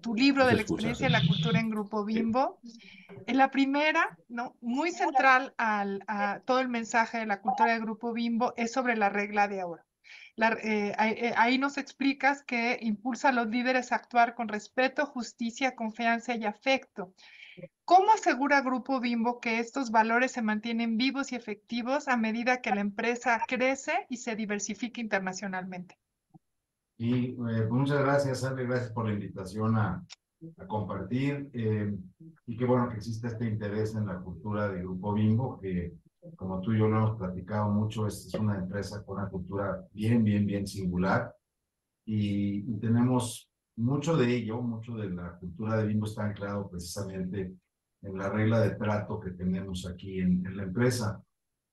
tu libro de la experiencia de la cultura en Grupo Bimbo. En la primera, ¿no? muy central al, a todo el mensaje de la cultura de Grupo Bimbo es sobre la regla de oro. Eh, eh, ahí nos explicas que impulsa a los líderes a actuar con respeto, justicia, confianza y afecto. ¿Cómo asegura Grupo Bimbo que estos valores se mantienen vivos y efectivos a medida que la empresa crece y se diversifica internacionalmente? Y eh, pues muchas gracias, Ale, gracias por la invitación a, a compartir. y qué bueno que existe este interés en la cultura de Grupo Bimbo, que como tú y yo lo hemos platicado mucho, es, una empresa con una cultura bien, bien, bien singular y, tenemos mucho de ello, mucho de la cultura de Bimbo está anclado precisamente en la regla de trato que tenemos aquí en, en la empresa.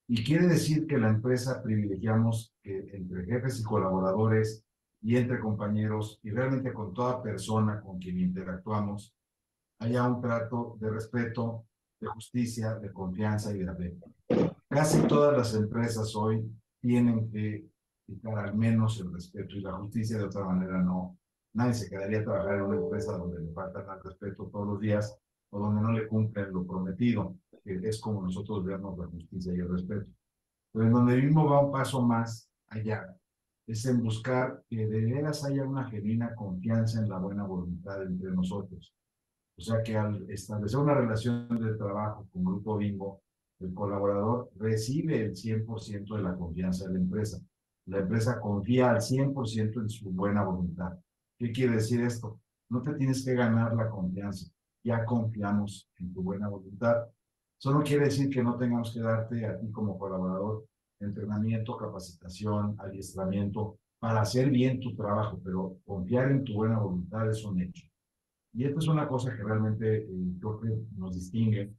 Y quiere decir que la empresa privilegiamos que entre jefes y colaboradores y entre compañeros y realmente con toda persona con quien interactuamos haya un trato de respeto, de justicia, de confianza y de afecto. Casi todas las empresas hoy tienen que quitar al menos el respeto y la justicia, de otra manera no. Nadie se quedaría a trabajar en una empresa donde le faltan al respeto todos los días o donde no le cumplen lo prometido, que es como nosotros vemos la justicia y el respeto. Pero en donde mismo va un paso más allá, es en buscar que de veras haya una genuina confianza en la buena voluntad entre nosotros. O sea que al establecer una relación de trabajo con Grupo Bimbo, el colaborador recibe el 100% de la confianza de la empresa. La empresa confía al 100% en su buena voluntad. ¿Qué quiere decir esto? No te tienes que ganar la confianza. Ya confiamos en tu buena voluntad. Eso no quiere decir que no tengamos que darte a ti como colaborador entrenamiento, capacitación, adiestramiento para hacer bien tu trabajo, pero confiar en tu buena voluntad es un hecho. Y esto es una cosa que realmente eh, creo que nos distingue.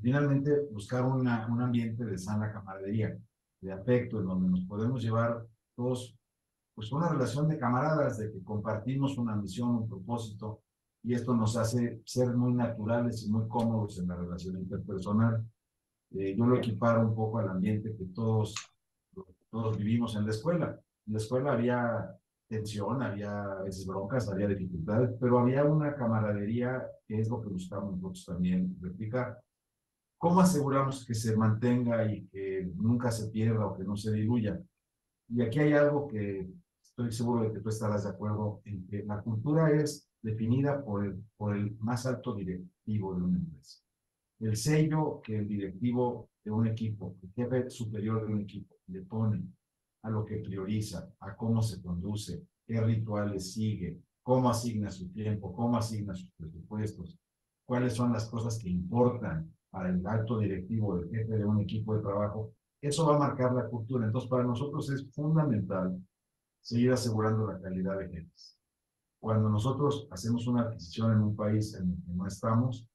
Finalmente, buscar una, un ambiente de sana camaradería, de afecto, en donde nos podemos llevar todos, pues una relación de camaradas, de que compartimos una misión, un propósito, y esto nos hace ser muy naturales y muy cómodos en la relación interpersonal. Eh, yo lo equiparo un poco al ambiente que todos, todos vivimos en la escuela. En la escuela había tensión, había a veces broncas, había dificultades, pero había una camaradería que es lo que buscamos nosotros también replicar. ¿Cómo aseguramos que se mantenga y que nunca se pierda o que no se diluya? Y aquí hay algo que estoy seguro de que tú estarás de acuerdo en que la cultura es definida por el, por el más alto directivo de una empresa. El sello que el directivo de un equipo, el jefe superior de un equipo, le pone a lo que prioriza, a cómo se conduce, qué rituales sigue, cómo asigna su tiempo, cómo asigna sus presupuestos, cuáles son las cosas que importan el alto directivo, el jefe de un equipo de trabajo, eso va a marcar la cultura. Entonces, para nosotros es fundamental seguir asegurando la calidad de jefes. Cuando nosotros hacemos una adquisición en un país en el que no estamos,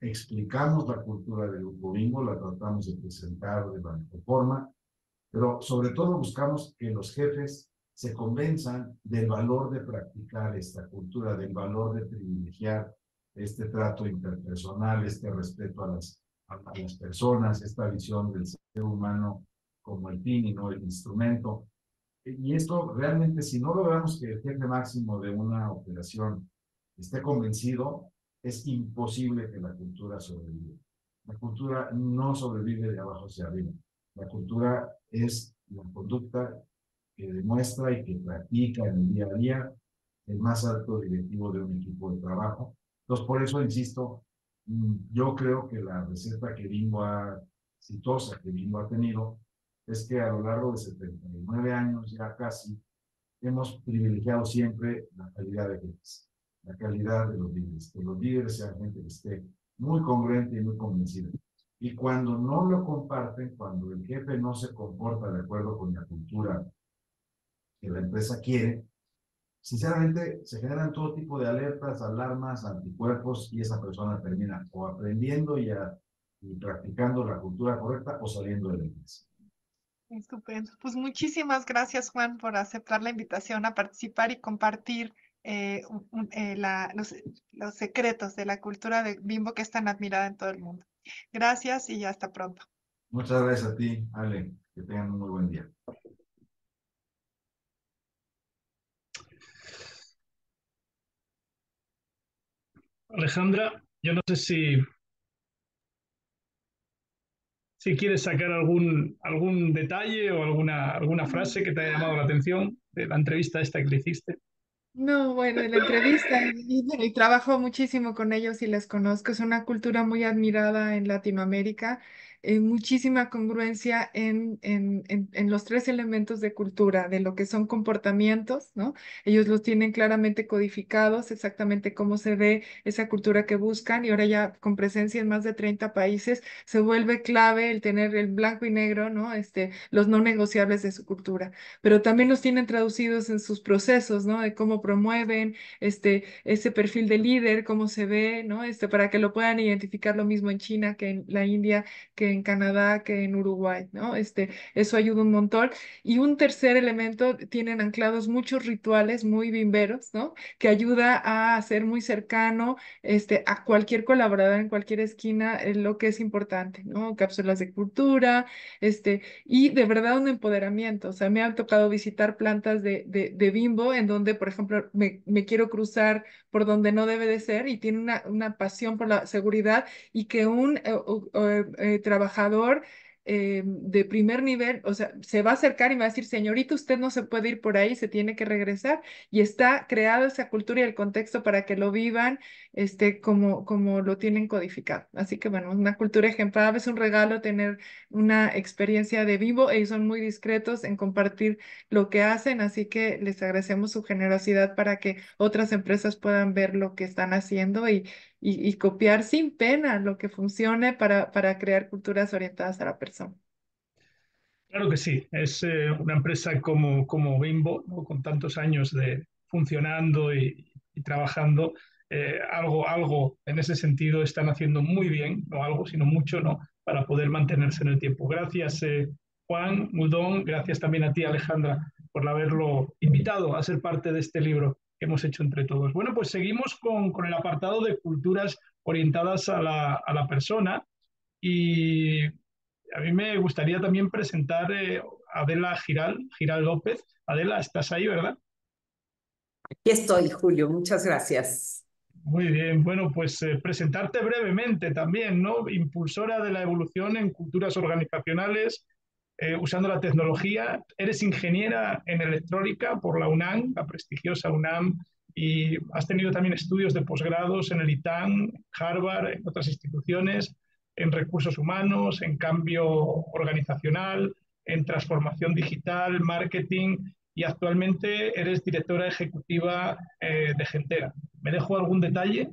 explicamos la cultura del grupo Bimbo, la tratamos de presentar de la mejor forma, pero sobre todo buscamos que los jefes se convenzan del valor de practicar esta cultura, del valor de privilegiar este trato interpersonal, este respeto a las, a las personas, esta visión del ser humano como el fin y no el instrumento. Y esto realmente, si no logramos que el jefe máximo de una operación esté convencido, es imposible que la cultura sobreviva. La cultura no sobrevive de abajo hacia arriba. La cultura es la conducta que demuestra y que practica en el día a día el más alto directivo de un equipo de trabajo entonces, por eso insisto, mm, yo creo que la receta que Bimbo ha, exitosa que Bimbo ha tenido, es que a lo largo de 79 años ya casi, hemos privilegiado siempre la calidad de jefes, la calidad de los líderes, que los líderes sean gente que esté muy congruente y muy convencida. Y cuando no lo comparten, cuando el jefe no se comporta de acuerdo con la cultura que la empresa quiere, sinceramente se generan todo tipo de alertas, alarmas, anticuerpos y esa persona termina o aprendiendo y, y practicando la cultura correcta o saliendo de la iglesia. Estupendo. Pues muchísimas gracias, Juan, por aceptar la invitación a participar y compartir eh, eh, la, los, los secretos de la cultura de Bimbo que es tan admirada en todo el mundo. Gracias y hasta pronto. Muchas gracias a ti, Ale. Que tengan un muy buen día. Alejandra, yo no sé si, si quieres sacar algún, algún detalle o alguna, alguna frase que te haya llamado la atención de la entrevista esta que le hiciste. No, bueno, en la entrevista y, y trabajo muchísimo con ellos y les conozco. Es una cultura muy admirada en Latinoamérica eh, muchísima congruencia en, en, en, los tres elementos de cultura, de lo que son comportamientos, ¿no? Ellos los tienen claramente codificados, exactamente cómo se ve esa cultura que buscan y ahora ya con presencia en más de 30 países se vuelve clave el tener el blanco y negro, ¿no? Este, los no negociables de su cultura, pero también los tienen traducidos en sus procesos, ¿no? De cómo promueven este, ese perfil de líder, cómo se ve, ¿no? Este, para que lo puedan identificar lo mismo en China que en la India, que en Canadá que en Uruguay, ¿no? Este, eso ayuda un montón. Y un tercer elemento, tienen anclados muchos rituales muy bimberos, ¿no? Que ayuda a hacer muy cercano este, a cualquier colaborador en cualquier esquina eh, lo que es importante, ¿no? Cápsulas de cultura, este, y de verdad un empoderamiento. O sea, me han tocado visitar plantas de, de, bimbo en donde, por ejemplo, me, me quiero cruzar por donde no debe de ser y tiene una, una pasión por la seguridad y que un eh, trabajador eh, de primer nivel, o sea, se va a acercar y va a decir, señorita, usted no se puede ir por ahí, se tiene que regresar. Y está creada esa cultura y el contexto para que lo vivan este, como, como lo tienen codificado. Así que bueno, una cultura ejemplar, es un regalo tener una experiencia de vivo. Ellos son muy discretos en compartir lo que hacen, así que les agradecemos su generosidad para que otras empresas puedan ver lo que están haciendo y, y, copiar sin pena lo que funcione para, para crear culturas orientadas a la persona. Claro que sí, es eh, una empresa como, como Bimbo, con tantos años de funcionando y, trabajando, eh, algo, algo en ese sentido están haciendo muy bien, no algo, sino mucho, ¿no? para poder mantenerse en el tiempo. Gracias, eh, Juan Mudón, gracias también a ti, Alejandra, por haberlo invitado a ser parte de este libro hemos hecho entre todos. Bueno, pues seguimos con, con el apartado de culturas orientadas a la, a la, persona y a mí me gustaría también presentar eh, a Adela Giral, Giral López. Adela, estás ahí, ¿verdad? Aquí estoy, Julio, muchas gracias. Muy bien, bueno, pues eh, presentarte brevemente también, ¿no? Impulsora de la evolución en culturas organizacionales, eh, usando la tecnología. Eres ingeniera en electrónica por la UNAM, la prestigiosa UNAM, y has tenido también estudios de posgrados en el ITAM, Harvard, en otras instituciones, en recursos humanos, en cambio organizacional, en transformación digital, marketing, y actualmente eres directora ejecutiva eh, de Gentera. ¿Me dejo algún detalle,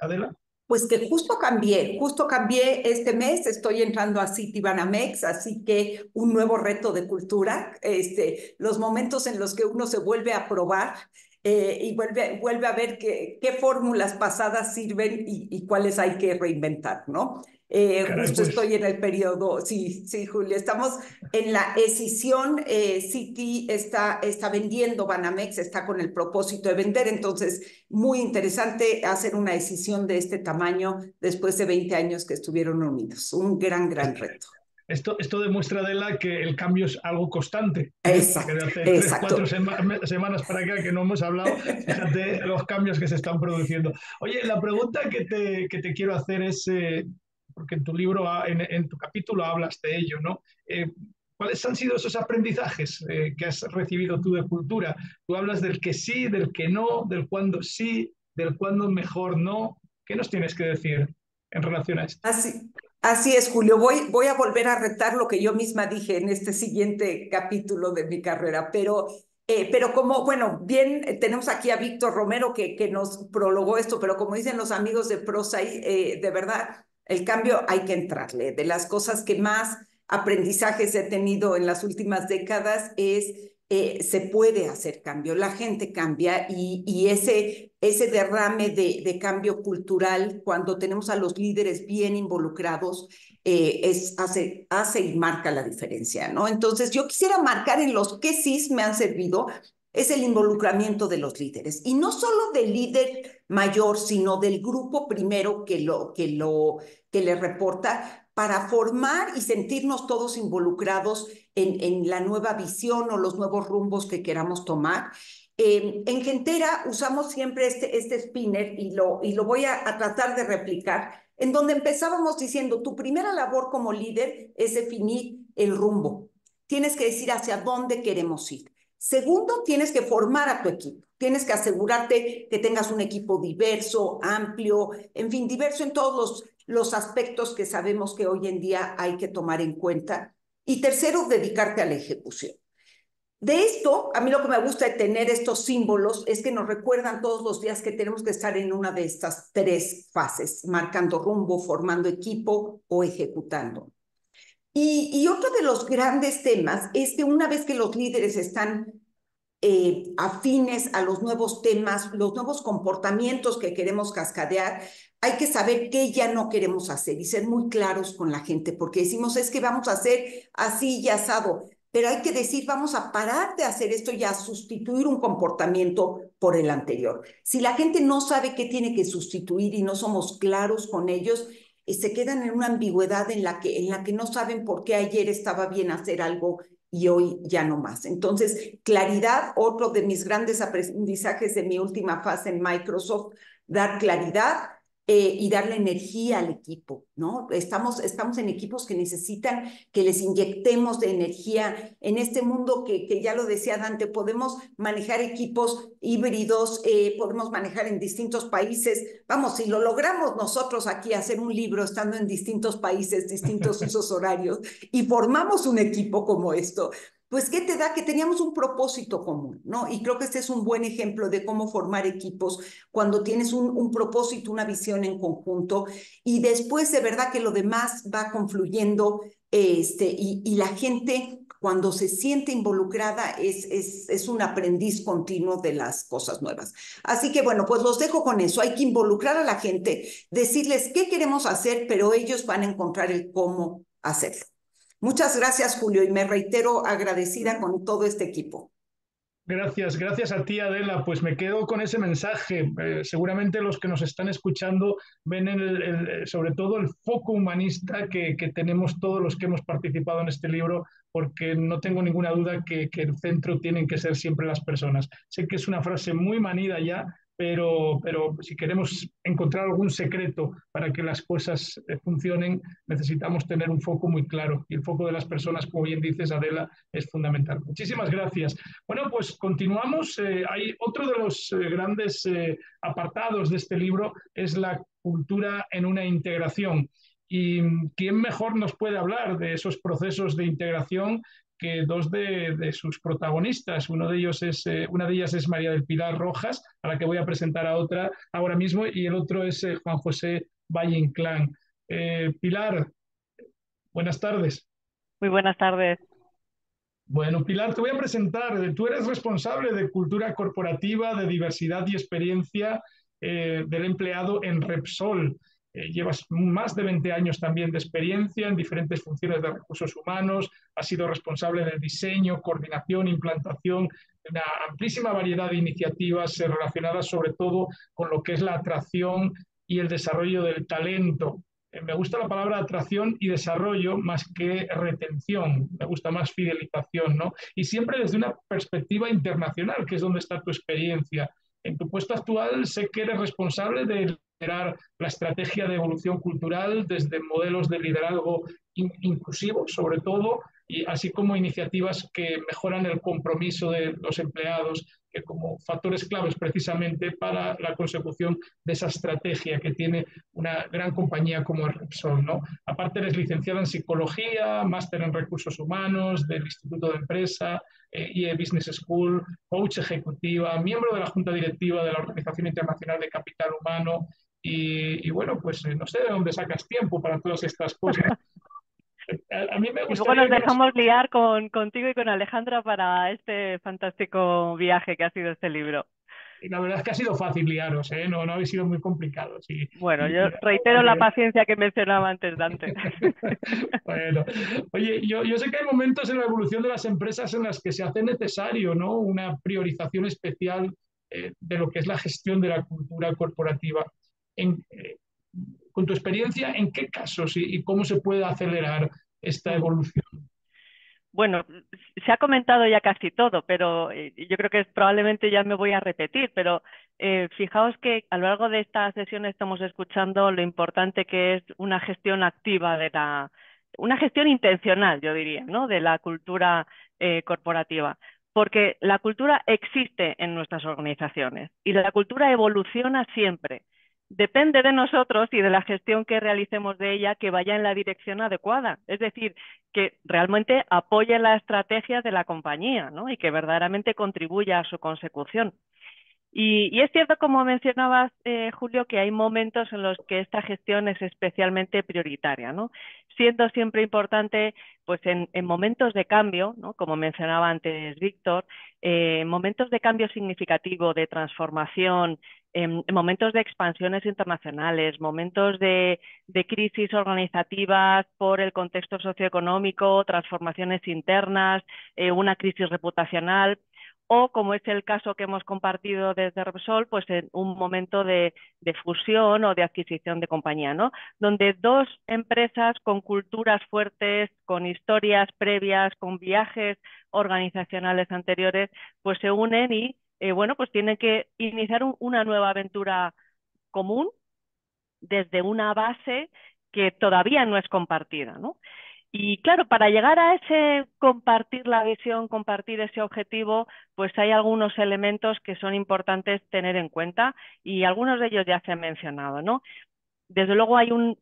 Adela? Pues que justo cambié, justo cambié este mes, estoy entrando a City Banamex, así que un nuevo reto de cultura, este, los momentos en los que uno se vuelve a probar eh, y vuelve, a ver qué, fórmulas pasadas sirven y cuáles hay que reinventar, ¿no? Eh, justo pues. estoy en el periodo, sí, sí, Julio, estamos en la escisión, eh, City está, está vendiendo Banamex, está con el propósito de vender, entonces muy interesante hacer una decisión de este tamaño después de 20 años que estuvieron unidos, un gran, gran reto. Esto, esto demuestra, Adela, que el cambio es algo constante. Exacto. hace cuatro semanas para acá que no hemos hablado, fíjate los cambios que se están produciendo. Oye, la pregunta que te, que te quiero hacer es, eh, porque en tu libro, en, tu capítulo hablas de ello, ¿no? Eh, ¿Cuáles han sido esos aprendizajes eh, que has recibido tú de cultura? Tú hablas del que sí, del que no, del cuándo sí, del cuándo mejor no. ¿Qué nos tienes que decir en relación a esto? Así, así es, Julio. Voy, voy a volver a retar lo que yo misma dije en este siguiente capítulo de mi carrera, pero eh, pero como, bueno, bien, tenemos aquí a Víctor Romero que, que nos prologó esto, pero como dicen los amigos de Prosa, eh, de verdad, el cambio hay que entrarle. De las cosas que más aprendizajes he tenido en las últimas décadas es eh, se puede hacer cambio, la gente cambia y, ese, ese derrame de, cambio cultural, cuando tenemos a los líderes bien involucrados, eh, es, hace, hace y marca la diferencia, ¿no? Entonces, yo quisiera marcar en los que sí me han servido, es el involucramiento de los líderes. Y no solo del líder mayor, sino del grupo primero que, lo, que, lo, que le reporta para formar y sentirnos todos involucrados en, en la nueva visión o los nuevos rumbos que queramos tomar. En Gentera usamos siempre este, este spinner y lo, y lo voy a tratar de replicar, en donde empezábamos diciendo, tu primera labor como líder es definir el rumbo. Tienes que decir hacia dónde queremos ir. Segundo, tienes que formar a tu equipo. Tienes que asegurarte que tengas un equipo diverso, amplio, en fin, diverso en todos los, los aspectos que sabemos que hoy en día hay que tomar en cuenta. Y tercero, dedicarte a la ejecución. De esto, a mí lo que me gusta de tener estos símbolos es que nos recuerdan todos los días que tenemos que estar en una de estas tres fases, marcando rumbo, formando equipo o ejecutando. Y, otro de los grandes temas es que una vez que los líderes están eh, afines a los nuevos temas, los nuevos comportamientos que queremos cascadear, hay que saber qué ya no queremos hacer y ser muy claros con la gente, porque decimos, es que vamos a hacer así y asado, pero hay que decir, vamos a parar de hacer esto y a sustituir un comportamiento por el anterior. Si la gente no sabe qué tiene que sustituir y no somos claros con ellos, eh, se quedan en una ambigüedad en la que, en la que no saben por qué ayer estaba bien hacer algo y hoy ya no más. Entonces, claridad, otro de mis grandes aprendizajes de mi última fase en Microsoft, dar claridad, eh, y darle energía al equipo, ¿no? Estamos, estamos en equipos que necesitan que les inyectemos de energía en este mundo que, que ya lo decía Dante, podemos manejar equipos híbridos, eh, podemos manejar en distintos países. Vamos, si lo logramos nosotros aquí hacer un libro estando en distintos países, distintos usos horarios y formamos un equipo como esto, pues ¿qué te da? Que teníamos un propósito común, ¿no? Y creo que este es un buen ejemplo de cómo formar equipos cuando tienes un, propósito, una visión en conjunto y después de verdad que lo demás va confluyendo este, y, y la gente cuando se siente involucrada es, es, es, un aprendiz continuo de las cosas nuevas. Así que bueno, pues los dejo con eso. Hay que involucrar a la gente, decirles qué queremos hacer, pero ellos van a encontrar el cómo hacerlo. Muchas gracias, Julio, y me reitero agradecida con todo este equipo. Gracias, gracias a ti, Adela. Pues me quedo con ese mensaje. Eh, seguramente los que nos están escuchando ven el, el, sobre todo el foco humanista que, que, tenemos todos los que hemos participado en este libro, porque no tengo ninguna duda que, que el centro tienen que ser siempre las personas. Sé que es una frase muy manida ya, pero, pero si queremos encontrar algún secreto para que las cosas eh, funcionen, necesitamos tener un foco muy claro. Y el foco de las personas, como bien dices, Adela, es fundamental. Muchísimas gracias. Bueno, pues continuamos. Eh, hay otro de los eh, grandes apartados de este libro, es la cultura en una integración. ¿Y quién mejor nos puede hablar de esos procesos de integración que dos de, de, sus protagonistas. Uno de ellos es, eh, una de ellas es María del Pilar Rojas, a la que voy a presentar a otra ahora mismo, y el otro es eh, Juan José Valle Inclán. Eh, Pilar, buenas tardes. Muy buenas tardes. Bueno, Pilar, te voy a presentar. Tú eres responsable de cultura corporativa, de diversidad y experiencia del empleado en Repsol. Eh, llevas más de 20 años también de experiencia en diferentes funciones de recursos humanos, has sido responsable del diseño, coordinación, implantación de una amplísima variedad de iniciativas relacionadas sobre todo con lo que es la atracción y el desarrollo del talento. Eh, me gusta la palabra atracción y desarrollo más que retención, me gusta más fidelización, ¿no? Y siempre desde una perspectiva internacional, que es donde está tu experiencia. En tu puesto actual sé que eres responsable de la estrategia de evolución cultural desde modelos de liderazgo in inclusivo, sobre todo, y así como iniciativas que mejoran el compromiso de los empleados, que como factores claves precisamente para la consecución de esa estrategia que tiene una gran compañía como Repsol. ¿no? Aparte eres licenciada en psicología, máster en recursos humanos del Instituto de Empresa, eh, IE Business School, coach ejecutiva, miembro de la Junta Directiva de la Organización Internacional de Capital Humano y, y bueno, pues eh, no sé de dónde sacas tiempo para todas estas cosas. A, a mí me gustaría... Y luego nos dejamos liar con, contigo y con Alejandra para este fantástico viaje que ha sido este libro. Y la verdad es que ha sido fácil liaros, ¿eh? no, no habéis sido muy complicados. Y, bueno, yo reitero la paciencia que mencionaba antes Dante. bueno, oye, yo, yo sé que hay momentos en la evolución de las empresas en las que se hace necesario ¿no? una priorización especial eh, de lo que es la gestión de la cultura corporativa eh, con tu experiencia, ¿en qué casos y, cómo se puede acelerar esta evolución? Bueno, se ha comentado ya casi todo, pero eh, yo creo que probablemente ya me voy a repetir, pero eh, fijaos que a lo largo de esta sesión estamos escuchando lo importante que es una gestión activa de la, una gestión intencional, yo diría, ¿no? de la cultura corporativa porque la cultura existe en nuestras organizaciones y la cultura evoluciona siempre depende de nosotros y de la gestión que realicemos de ella que vaya en la dirección adecuada. Es decir, que realmente apoye la estrategia de la compañía y que verdaderamente contribuya a su consecución. Y, es cierto, como mencionabas, eh, Julio, que hay momentos en los que esta gestión es especialmente prioritaria. ¿no? siendo siempre importante, pues en, momentos de cambio, como mencionaba antes Víctor, eh, en momentos de cambio significativo, de transformación, en, momentos de expansiones internacionales, momentos de, crisis organizativas por el contexto socioeconómico, transformaciones internas, eh, una crisis reputacional, o como es el caso que hemos compartido desde Repsol, pues en un momento de, fusión o de adquisición de compañía, ¿no? Donde dos empresas con culturas fuertes, con historias previas, con viajes organizacionales anteriores, pues se unen y, eh, bueno, pues tienen que iniciar una nueva aventura común desde una base que todavía no es compartida, ¿no? Y claro, para llegar a ese compartir la visión, compartir ese objetivo, pues hay algunos elementos que son importantes tener en cuenta y algunos de ellos ya se han mencionado, ¿no? Desde luego hay un,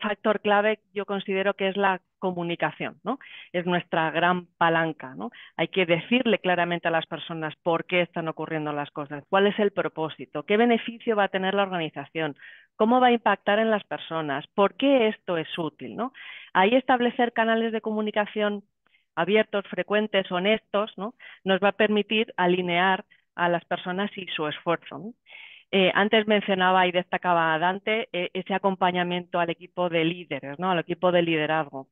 factor clave, yo considero que es la comunicación, ¿no? Es nuestra gran palanca. Hay que decirle claramente a las personas por qué están ocurriendo las cosas, cuál es el propósito, qué beneficio va a tener la organización, cómo va a impactar en las personas, por qué esto es útil. Ahí establecer canales de comunicación abiertos, frecuentes, honestos, ¿no? Nos va a permitir alinear a las personas y su esfuerzo. Eh, antes mencionaba y destacaba Dante eh, ese acompañamiento al equipo de líderes, ¿no? al equipo de liderazgo.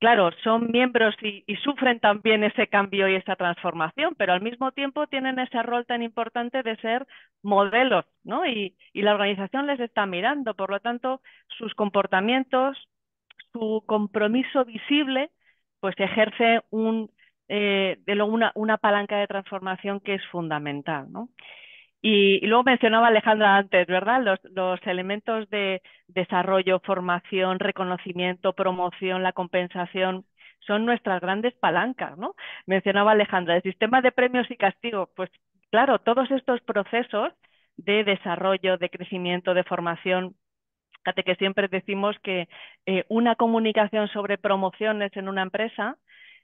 Claro, son miembros y, sufren también ese cambio y esa transformación, pero al mismo tiempo tienen ese rol tan importante de ser modelos, ¿no? Y, la organización les está mirando, por lo tanto, sus comportamientos, su compromiso visible, pues ejerce un, eh, de una, una palanca de transformación que es fundamental, ¿no? Y, luego mencionaba Alejandra antes, ¿verdad? Los, elementos de desarrollo, formación, reconocimiento, promoción, la compensación, son nuestras grandes palancas, ¿no? Mencionaba Alejandra, el sistema de premios y castigos, pues claro, todos estos procesos de desarrollo, de crecimiento, de formación, fíjate que siempre decimos que eh, una comunicación sobre promociones en una empresa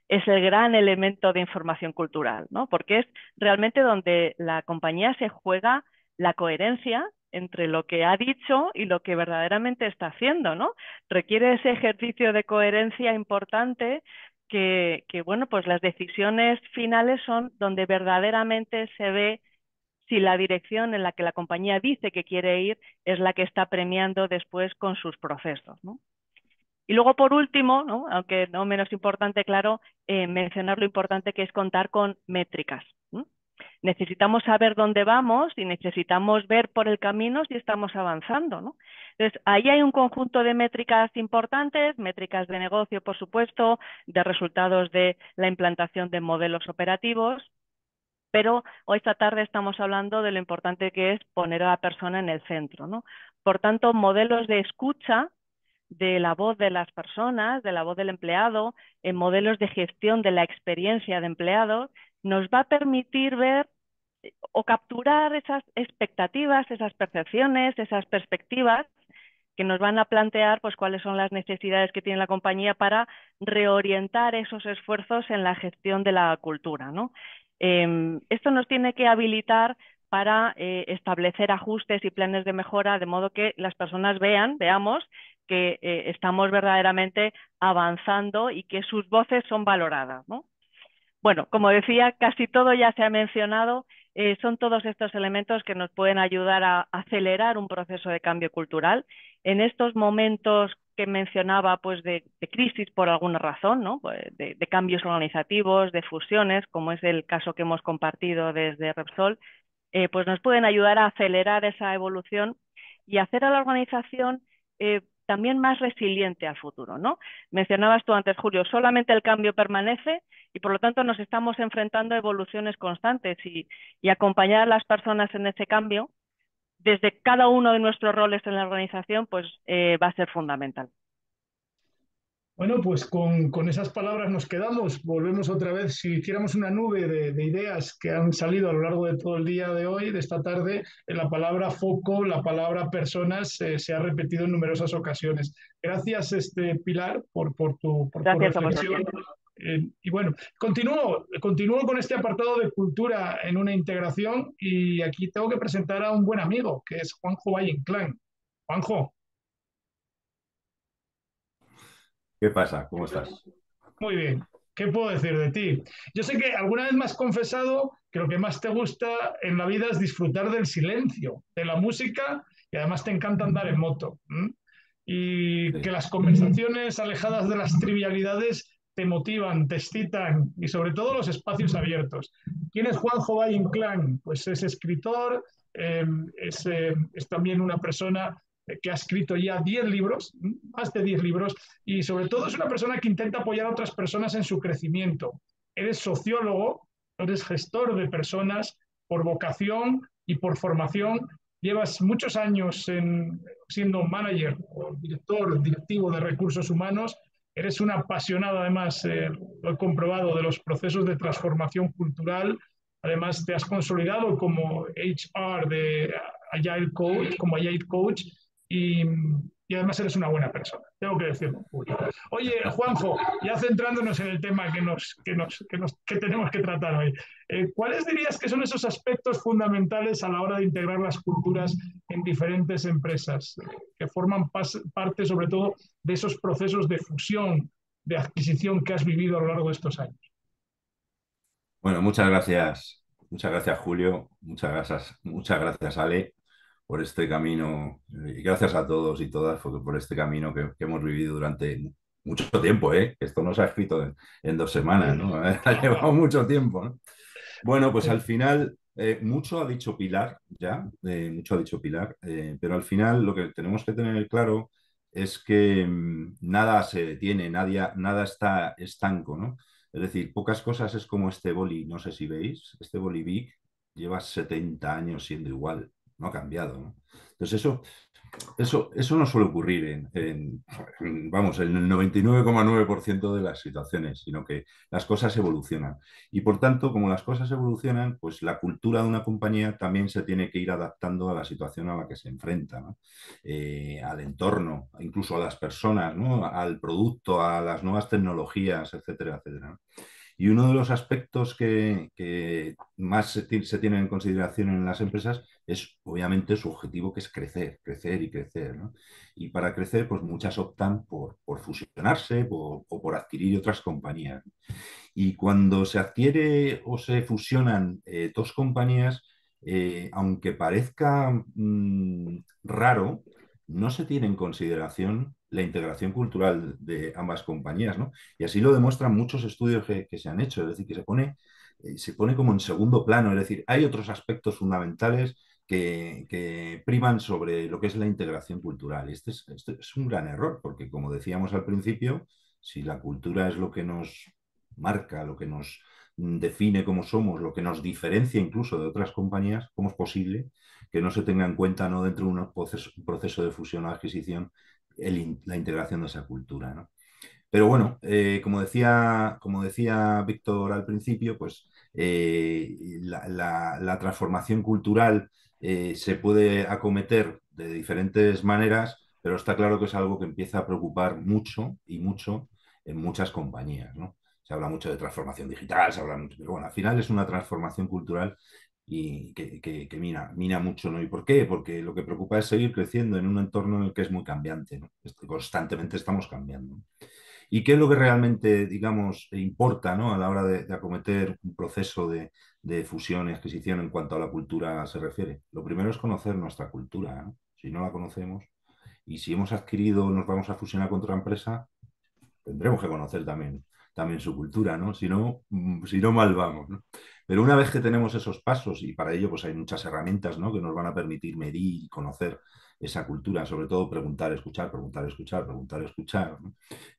es el gran elemento de información cultural, ¿no? Porque es realmente donde la compañía se juega la coherencia entre lo que ha dicho y lo que verdaderamente está haciendo, ¿no? Requiere ese ejercicio de coherencia importante que, que, bueno, pues las decisiones finales son donde verdaderamente se ve si la dirección en la que la compañía dice que quiere ir es la que está premiando después con sus procesos, ¿no? Y luego, por último, aunque no menos importante, claro, eh, mencionar lo importante que es contar con métricas. Necesitamos saber dónde vamos y necesitamos ver por el camino si estamos avanzando. Entonces, ahí hay un conjunto de métricas importantes, métricas de negocio, por supuesto, de resultados de la implantación de modelos operativos, pero hoy esta tarde estamos hablando de lo importante que es poner a la persona en el centro. ¿no? Por tanto, modelos de escucha de la voz de las personas, de la voz del empleado, en modelos de gestión de la experiencia de empleado, nos va a permitir ver eh, o capturar esas expectativas, esas percepciones, esas perspectivas que nos van a plantear pues cuáles son las necesidades que tiene la compañía para reorientar esos esfuerzos en la gestión de la cultura. ¿no? Em, esto nos tiene que habilitar para eh, establecer ajustes y planes de mejora de modo que las personas vean, veamos que eh, estamos verdaderamente avanzando y que sus voces son valoradas. Bueno, como decía, casi todo ya se ha mencionado. Eh, son todos estos elementos que nos pueden ayudar a acelerar un proceso de cambio cultural. En estos momentos que mencionaba pues de, crisis por alguna razón, ¿no? Pues, de, cambios organizativos, de fusiones, como es el caso que hemos compartido desde Repsol, eh, pues nos pueden ayudar a acelerar esa evolución y hacer a la organización también más resiliente al futuro. ¿no? Mencionabas tú antes, Julio, solamente el cambio permanece y por lo tanto nos estamos enfrentando a evoluciones constantes y, acompañar a las personas en ese cambio desde cada uno de nuestros roles en la organización pues eh, va a ser fundamental. Bueno, pues con, con, esas palabras nos quedamos. Volvemos otra vez. Si hiciéramos una nube de, de, ideas que han salido a lo largo de todo el día de hoy, de esta tarde, la palabra foco, la palabra personas eh, se ha repetido en numerosas ocasiones. Gracias, este, Pilar, por, por tu, por tu reflexión. Eh, y bueno, continúo, continúo con este apartado de cultura en una integración y aquí tengo que presentar a un buen amigo, que es Juanjo Valle Inclán. Juanjo. ¿Qué pasa? ¿Cómo estás? Muy bien. ¿Qué puedo decir de ti? Yo sé que alguna vez me has confesado que lo que más te gusta en la vida es disfrutar del silencio, de la música y además te encanta andar en moto. Y que las conversaciones alejadas de las trivialidades te motivan, te excitan y sobre todo los espacios abiertos. ¿Quién es Juanjo Valle Inclán? Pues es escritor, em, es, em, es, también una persona que ha escrito ya 10 libros, más de 10 libros, y sobre todo es una persona que intenta apoyar a otras personas en su crecimiento. Eres sociólogo, eres gestor de personas por vocación y por formación. Llevas muchos años en, siendo manager o director, directivo de recursos humanos Eres un apasionado, además, eh, lo he comprobado, de los procesos de transformación cultural. Además, te has consolidado como HR de Agile Coach, como Agile Coach, y, además eres una buena persona, tengo que decirlo. Oye, Juanjo, ya centrándonos en el tema que, tenemos que tratar hoy, eh, ¿cuáles dirías que son esos aspectos fundamentales a la hora de integrar las culturas en diferentes empresas, que forman parte sobre todo de esos procesos de fusión, de adquisición que has vivido a lo largo de estos años? Bueno, muchas gracias. Muchas gracias, Julio. Muchas gracias, muchas gracias, Ale por este camino y gracias a todos y todas por, este camino que, hemos vivido durante mucho tiempo, ¿eh? Esto no se ha escrito en, dos semanas, ¿no? Ha llevado mucho tiempo, Bueno, pues al final, eh, mucho ha dicho Pilar ya, eh, mucho ha dicho Pilar, eh, pero al final lo que tenemos que tener claro es que mm, nada se detiene, nadie, nada está estanco, ¿no? Es decir, pocas cosas es como este boli, no sé si veis, este boli big lleva 70 años siendo igual no ha cambiado. Entonces eso, eso, eso no suele ocurrir en, en el 99,9% de las situaciones, sino que las cosas evolucionan. Y por tanto, como las cosas evolucionan, pues la cultura de una compañía también se tiene que ir adaptando a la situación a la que se enfrenta. Eh, al entorno, incluso a las personas, ¿no? al producto, a las nuevas tecnologías, etcétera, etcétera. Y uno de los aspectos que, más se, tienen en consideración en las empresas es obviamente su objetivo, que es crecer, crecer y crecer. Y para crecer, pues muchas optan por, fusionarse o por adquirir otras compañías. Y cuando se adquiere o se fusionan eh, dos compañías, eh, aunque parezca mm, raro, no se tiene en consideración la integración cultural de ambas compañías, ¿no? Y así lo demuestran muchos estudios que, se han hecho, es decir, que se pone, eh, se pone como en segundo plano, es decir, hay otros aspectos fundamentales que, priman sobre lo que es la integración cultural. Este es, este es un gran error, porque como decíamos al principio, si la cultura es lo que nos marca, lo que nos define cómo somos, lo que nos diferencia incluso de otras compañías, ¿cómo es posible que no se tenga en cuenta ¿no? dentro de un proceso, de fusión o adquisición la integración de esa cultura. Pero bueno, eh, como, decía, como decía Víctor al principio, pues eh, la, transformación cultural eh, se puede acometer de diferentes maneras, pero está claro que es algo que empieza a preocupar mucho y mucho en muchas compañías. ¿no? Se habla mucho de transformación digital, se habla mucho, pero bueno, al final es una transformación cultural y que, mina, mina, mucho, ¿no? ¿Y por qué? Porque lo que preocupa es seguir creciendo en un entorno en el que es muy cambiante. Constantemente estamos cambiando. ¿Y qué es lo que realmente, digamos, importa ¿no? a la hora de, acometer un proceso de, fusión y adquisición en cuanto a la cultura se refiere? Lo primero es conocer nuestra cultura. Si no la conocemos y si hemos adquirido, nos vamos a fusionar con otra empresa, tendremos que conocer también, también su cultura, ¿no? Si no, mm, si no mal vamos, ¿no? Pero una vez que tenemos esos pasos, y para ello pues hay muchas herramientas ¿no? que nos van a permitir medir y conocer esa cultura, sobre todo preguntar, escuchar, preguntar, escuchar, preguntar, escuchar,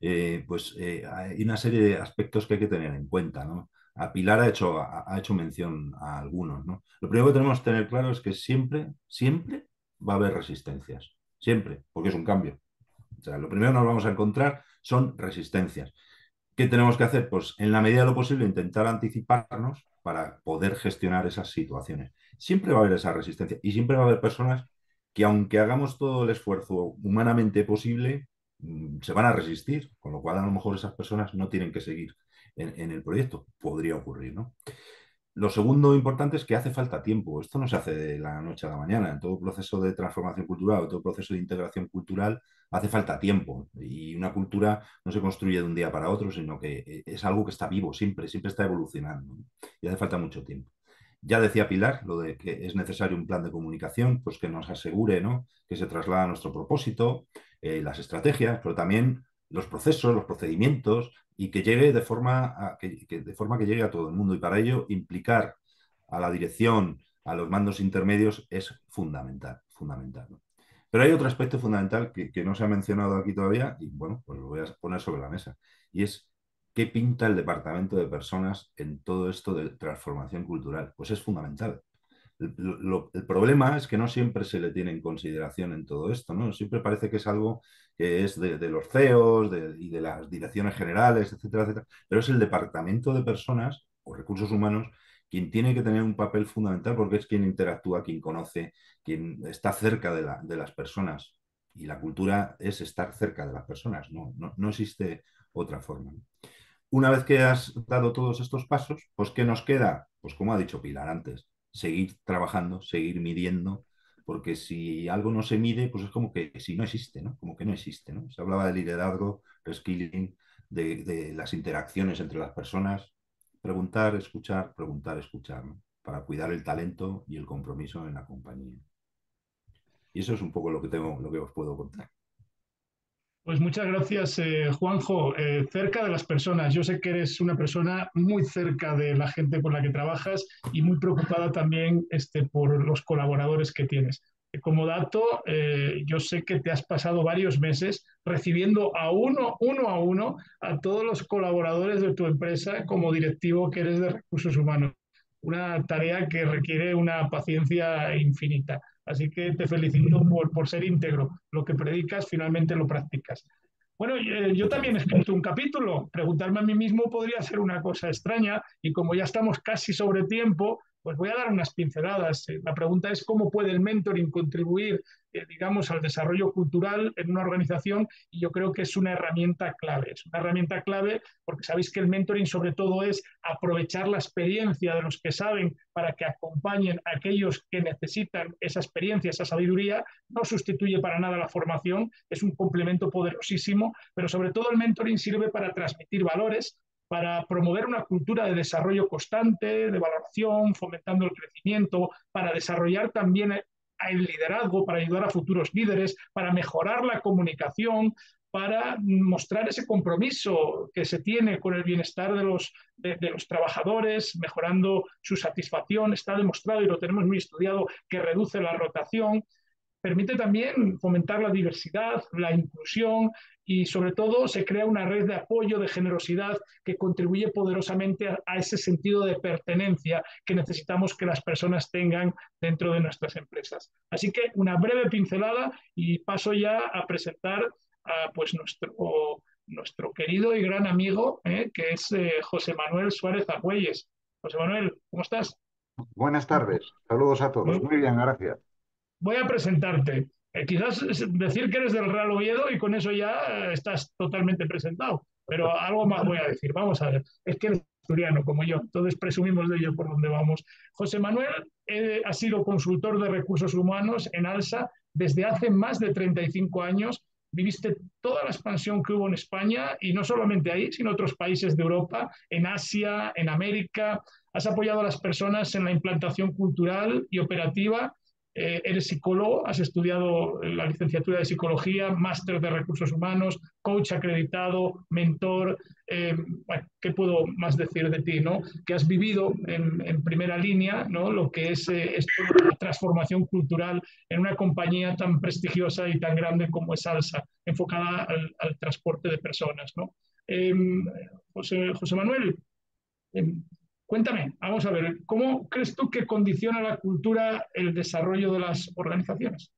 eh, pues eh, hay una serie de aspectos que hay que tener en cuenta. ¿no? A Pilar ha hecho, ha, hecho mención a algunos. ¿no? Lo primero que tenemos que tener claro es que siempre, siempre va a haber resistencias. Siempre, porque es un cambio. Lo primero que nos vamos a encontrar son resistencias. ¿Qué tenemos que hacer? Pues en la medida de lo posible intentar anticiparnos para poder gestionar esas situaciones. Siempre va a haber esa resistencia y siempre va a haber personas que aunque hagamos todo el esfuerzo humanamente posible, mm, se van a resistir, con lo cual a lo mejor esas personas no tienen que seguir en, el proyecto. Podría ocurrir, ¿no? lo segundo importante es que hace falta tiempo. Esto no se hace de la noche a la mañana. En todo proceso de transformación cultural, en todo proceso de integración cultural, hace falta tiempo. Y una cultura no se construye de un día para otro, sino que eh, es algo que está vivo siempre, siempre está evolucionando. Y hace falta mucho tiempo. Ya decía Pilar lo de que es necesario un plan de comunicación, pues que nos asegure ¿no? que se traslada nuestro propósito, eh, las estrategias, pero también los procesos, los procedimientos, y que llegue de forma, que, de forma que llegue a todo el mundo. Y para ello implicar a la dirección, a los mandos intermedios es fundamental, fundamental. Pero hay otro aspecto fundamental que, que, no se ha mencionado aquí todavía y bueno, pues lo voy a poner sobre la mesa. Y es qué pinta el departamento de personas en todo esto de transformación cultural. Pues es fundamental. El, problema es que no siempre se le tiene en consideración en todo esto, ¿no? Siempre parece que es algo que es de, los CEOs y de las direcciones generales, etcétera, etcétera, pero es el departamento de personas o recursos humanos quien tiene que tener un papel fundamental porque es quien interactúa, quien conoce, quien está cerca de, las personas. Y la cultura es estar cerca de las personas, no, no existe otra forma. Una vez que has dado todos estos pasos, pues ¿qué nos queda? Pues como ha dicho Pilar antes, seguir trabajando, seguir midiendo, porque si algo no se mide, pues es como que si no existe, ¿no? Como que no existe, ¿no? Se hablaba de liderazgo, reskilling, de, de las interacciones entre las personas, preguntar, escuchar, preguntar, escuchar, ¿no? Para cuidar el talento y el compromiso en la compañía. Y eso es un poco lo que tengo, lo que os puedo contar. Pues muchas gracias, eh, Juanjo. Eh, cerca de las personas, yo sé que eres una persona muy cerca de la gente con la que trabajas y muy preocupada también este, por los colaboradores que tienes. Como dato, eh, yo sé que te has pasado varios meses recibiendo a uno, uno a uno, a todos los colaboradores de tu empresa como directivo que eres de recursos humanos. Una tarea que requiere una paciencia infinita. Así que te felicito por, por ser íntegro. Lo que predicas, finalmente lo practicas. Bueno, eh, yo también he escrito un capítulo. Preguntarme a mí mismo podría ser una cosa extraña y como ya estamos casi sobre tiempo, pues voy a dar unas pinceladas. Eh, la pregunta es cómo puede el mentoring contribuir, eh, digamos, al desarrollo cultural en una organización y yo creo que es una herramienta clave. Es una herramienta clave porque sabéis que el mentoring sobre todo es aprovechar la experiencia de los que saben para que acompañen a aquellos que necesitan esa experiencia, esa sabiduría. No sustituye para nada la formación, es un complemento poderosísimo, pero sobre todo el mentoring sirve para transmitir valores, para promover una cultura de desarrollo constante, de valoración, fomentando el crecimiento, para desarrollar también el liderazgo, para ayudar a futuros líderes, para mejorar la comunicación, para mostrar ese compromiso que se tiene con el bienestar de los, de, los, trabajadores, mejorando su satisfacción. Está demostrado y lo tenemos muy estudiado que reduce la rotación, permite también fomentar la diversidad, la inclusión y sobre todo se crea una red de apoyo, de generosidad que contribuye poderosamente a, ese sentido de pertenencia que necesitamos que las personas tengan dentro de nuestras empresas. Así que una breve pincelada y paso ya a presentar a pues, nuestro, nuestro querido y gran amigo, eh, que es eh, José Manuel Suárez Agüeyes. José Manuel, ¿cómo estás? Buenas tardes, saludos a todos. Muy bien, gracias voy a presentarte. Eh, quizás decir que eres del Real Oviedo y con eso ya estás totalmente presentado, pero algo más voy a decir. Vamos a ver, es que eres asturiano como yo, entonces presumimos de ello por donde vamos. José Manuel eh, ha sido consultor de recursos humanos en ALSA desde hace más de 35 años. Viviste toda la expansión que hubo en España y no solamente ahí, sino en otros países de Europa, en Asia, en América. Has apoyado a las personas en la implantación cultural y operativa eh, eres psicólogo, has estudiado la licenciatura de psicología, máster de recursos humanos, coach acreditado, mentor. Eh, ¿qué puedo más decir de ti? ¿no? Que has vivido en, primera línea ¿no? lo que es, eh, la transformación cultural en una compañía tan prestigiosa y tan grande como es Alsa, enfocada al, transporte de personas. ¿no? José, José Manuel, Cuéntame, vamos a ver, ¿cómo crees tú que condiciona la cultura el desarrollo de las organizaciones?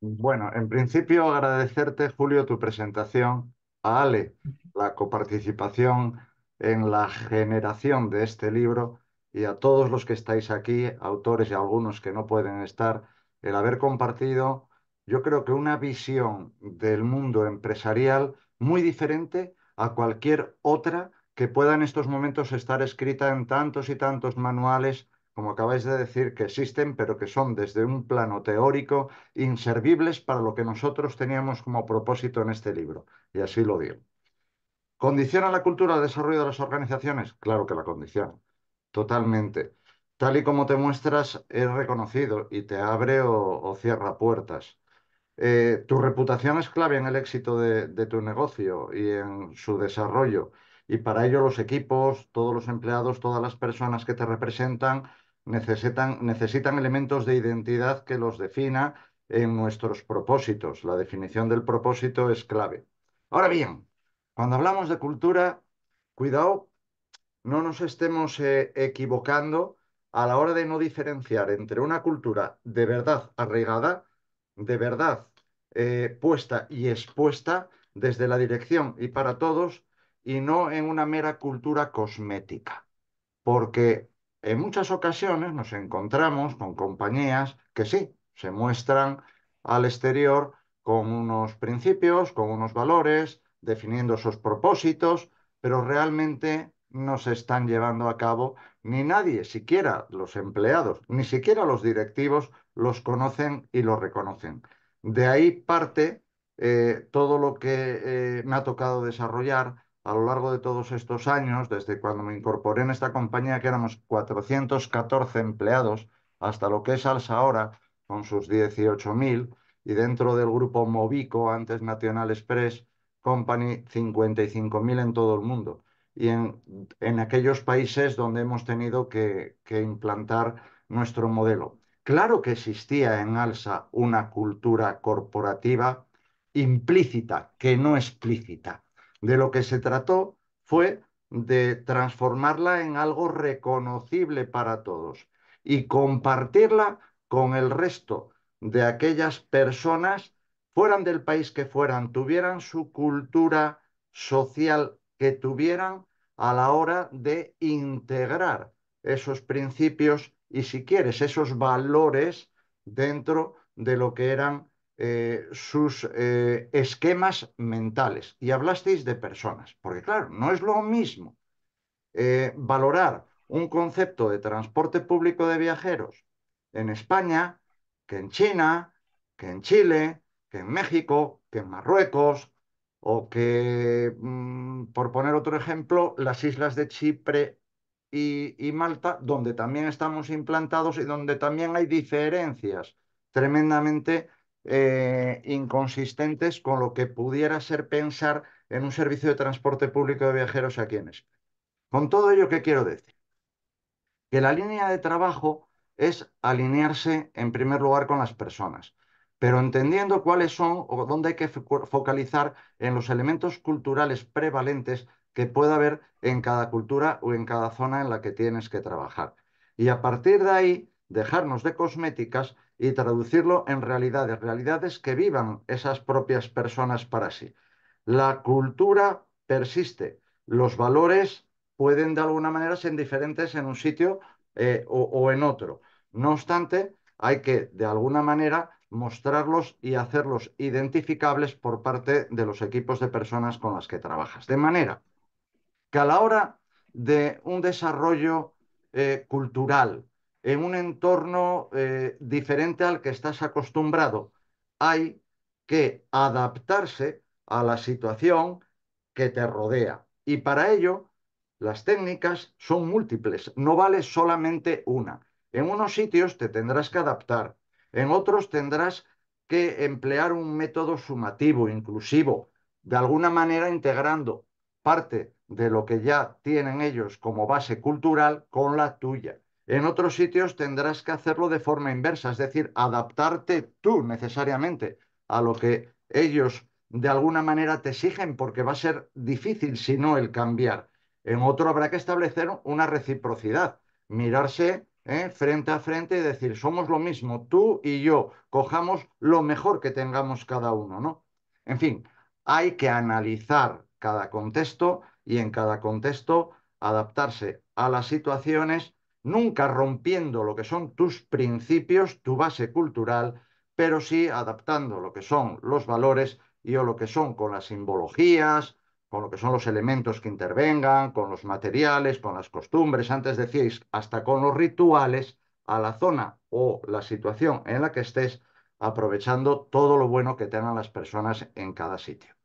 Bueno, en principio agradecerte, Julio, tu presentación, a Ale, la coparticipación en la generación de este libro y a todos los que estáis aquí, autores y algunos que no pueden estar, el haber compartido, yo creo que una visión del mundo empresarial muy diferente a cualquier otra que pueda en estos momentos estar escrita en tantos y tantos manuales, como acabáis de decir, que existen, pero que son desde un plano teórico inservibles para lo que nosotros teníamos como propósito en este libro. Y así lo digo. ¿Condiciona la cultura el desarrollo de las organizaciones? Claro que la condiciona, totalmente. Tal y como te muestras, es reconocido y te abre o, cierra puertas. Eh, tu reputación es clave en el éxito de, de, tu negocio y en su desarrollo. Y para ello los equipos, todos los empleados, todas las personas que te representan necesitan, necesitan elementos de identidad que los defina en nuestros propósitos. La definición del propósito es clave. Ahora bien, cuando hablamos de cultura, cuidado, no nos estemos eh, equivocando a la hora de no diferenciar entre una cultura de verdad arraigada, de verdad eh, puesta y expuesta desde la dirección y para todos, y no en una mera cultura cosmética. Porque en muchas ocasiones nos encontramos con compañías que sí, se muestran al exterior con unos principios, con unos valores, definiendo esos propósitos, pero realmente no se están llevando a cabo ni nadie, siquiera los empleados, ni siquiera los directivos los conocen y los reconocen. De ahí parte eh, todo lo que eh, me ha tocado desarrollar a lo largo de todos estos años, desde cuando me incorporé en esta compañía, que éramos 414 empleados, hasta lo que es Alsa ahora, con sus 18.000, y dentro del grupo Movico, antes National Express, Company, 55.000 en todo el mundo. Y en, en, aquellos países donde hemos tenido que, que implantar nuestro modelo. Claro que existía en Alsa una cultura corporativa implícita, que no explícita. De lo que se trató fue de transformarla en algo reconocible para todos y compartirla con el resto de aquellas personas fueran del país que fueran, tuvieran su cultura social que tuvieran a la hora de integrar esos principios y, si quieres, esos valores dentro de lo que eran eh, sus eh, esquemas mentales. Y hablasteis de personas, porque claro, no es lo mismo eh, valorar un concepto de transporte público de viajeros en España que en China, que en Chile, que en México, que en Marruecos, o que, mm, por poner otro ejemplo, las islas de Chipre y, Malta, donde también estamos implantados y donde también hay diferencias tremendamente eh, inconsistentes con lo que pudiera ser pensar en un servicio de transporte público de viajeros aquí en España. Con todo ello, ¿qué quiero decir? Que la línea de trabajo es alinearse en primer lugar con las personas pero entendiendo cuáles son o dónde hay que focalizar en los elementos culturales prevalentes que pueda haber en cada cultura o en cada zona en la que tienes que trabajar. Y a partir de ahí, dejarnos de cosméticas y traducirlo en realidades, realidades que vivan esas propias personas para sí. La cultura persiste, los valores pueden de alguna manera ser diferentes en un sitio eh, o en otro. No obstante, hay que de alguna manera mostrarlos y hacerlos identificables por parte de los equipos de personas con las que trabajas. De manera que a la hora de un desarrollo eh, cultural en un entorno eh, diferente al que estás acostumbrado, hay que adaptarse a la situación que te rodea. Y para ello, las técnicas son múltiples, no vale solamente una. En unos sitios te tendrás que adaptar, en otros tendrás que emplear un método sumativo, inclusivo, de alguna manera integrando parte de lo que ya tienen ellos como base cultural con la tuya. En otros sitios tendrás que hacerlo de forma inversa, es decir, adaptarte tú necesariamente a lo que ellos de alguna manera te exigen, porque va a ser difícil si no el cambiar. En otro habrá que establecer una reciprocidad, mirarse ¿eh? frente a frente y decir, somos lo mismo, tú y yo, cojamos lo mejor que tengamos cada uno, ¿no? En fin, hay que analizar cada contexto y en cada contexto adaptarse a las situaciones, nunca rompiendo lo que son tus principios, tu base cultural, pero sí adaptando lo que son los valores y o lo que son con las simbologías con lo que son los elementos que intervengan, con los materiales, con las costumbres, antes decíais, hasta con los rituales, a la zona o la situación en la que estés, aprovechando todo lo bueno que tengan las personas en cada sitio.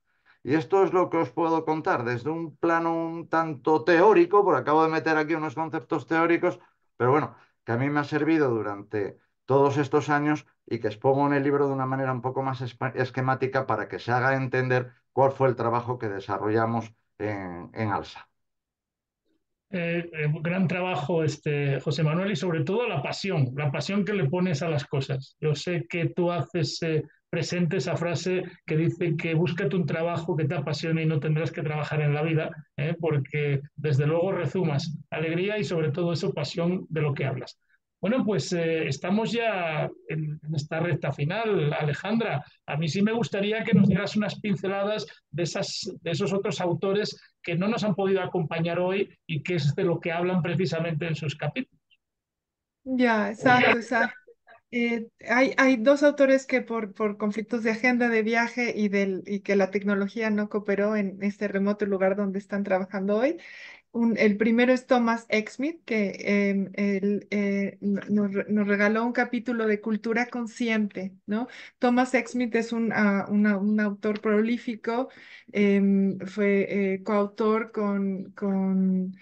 Y esto es lo que os puedo contar desde un plano un tanto teórico, porque acabo de meter aquí unos conceptos teóricos, pero bueno, que a mí me ha servido durante todos estos años y que expongo en el libro de una manera un poco más esquemática para que se haga entender cuál fue el trabajo que desarrollamos en, ALSA. Eh, eh, gran trabajo, este, José Manuel, y sobre todo la pasión, la pasión que le pones a las cosas. Yo sé que tú haces eh, presente esa frase que dice que búscate un trabajo que te apasione y no tendrás que trabajar en la vida, porque desde luego rezumas alegría y sobre todo eso pasión de lo que hablas. Bueno, pues eh, estamos ya en, esta recta final, Alejandra. A mí sí me gustaría que nos dieras unas pinceladas de, esas, de esos otros autores que no nos han podido acompañar hoy y que es de lo que hablan precisamente en sus capítulos. Ya, exacto, exacto. Eh, hay, dos autores que por, por conflictos de agenda de viaje y, del, y que la tecnología no cooperó en este remoto lugar donde están trabajando hoy, el primero es Thomas Exmith, que em, eh, nos, regaló un capítulo de cultura consciente, ¿no? Thomas Exmith es un, ah, un autor prolífico, em, fue eh, coautor con, con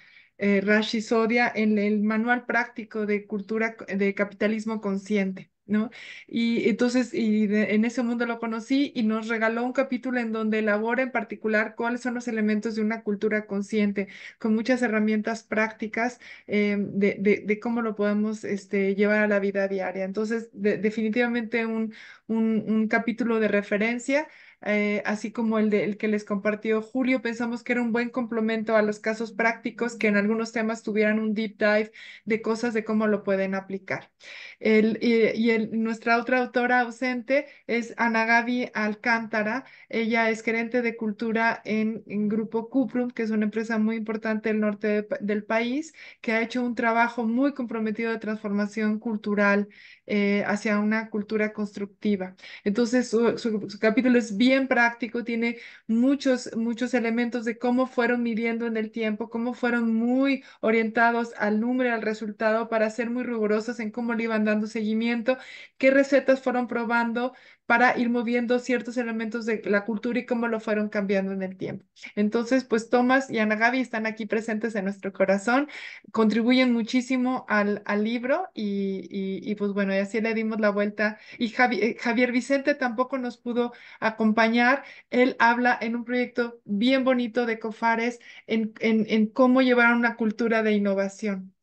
eh, Rashi Sodia en el Manual Práctico de Cultura de Capitalismo Consciente. ¿no? Y entonces, y en ese mundo lo conocí y nos regaló un capítulo en donde elabora en particular cuáles son los elementos de una cultura consciente, con muchas herramientas prácticas eh, de, cómo lo podemos este, llevar a la vida diaria. Entonces, definitivamente un, un, un capítulo de referencia. Eh, así como el, de, el que les compartió Julio, pensamos que era un buen complemento a los casos prácticos que en algunos temas tuvieran un deep dive de cosas de cómo lo pueden aplicar. El, y, el, nuestra otra autora ausente es Ana Gaby Alcántara. Ella es gerente de cultura en Grupo Cuprum, que es una empresa muy importante del norte del país, que ha hecho un trabajo muy comprometido de transformación cultural eh, hacia una cultura constructiva. Entonces, su, capítulo es bien práctico, tiene muchos, muchos elementos de cómo fueron midiendo en el tiempo, cómo fueron muy orientados al número, al resultado, para ser muy rigurosos en cómo le iban dando seguimiento, qué recetas fueron probando para ir moviendo ciertos elementos de la cultura y cómo lo fueron cambiando en el tiempo. Entonces, pues Tomás y Ana Gaby están aquí presentes en nuestro corazón, contribuyen muchísimo al, libro y, pues bueno, así le dimos la vuelta. Y eh, Javier Vicente tampoco nos pudo acompañar. Él habla en un proyecto bien bonito de Cofares en, en, en cómo llevar una cultura de innovación.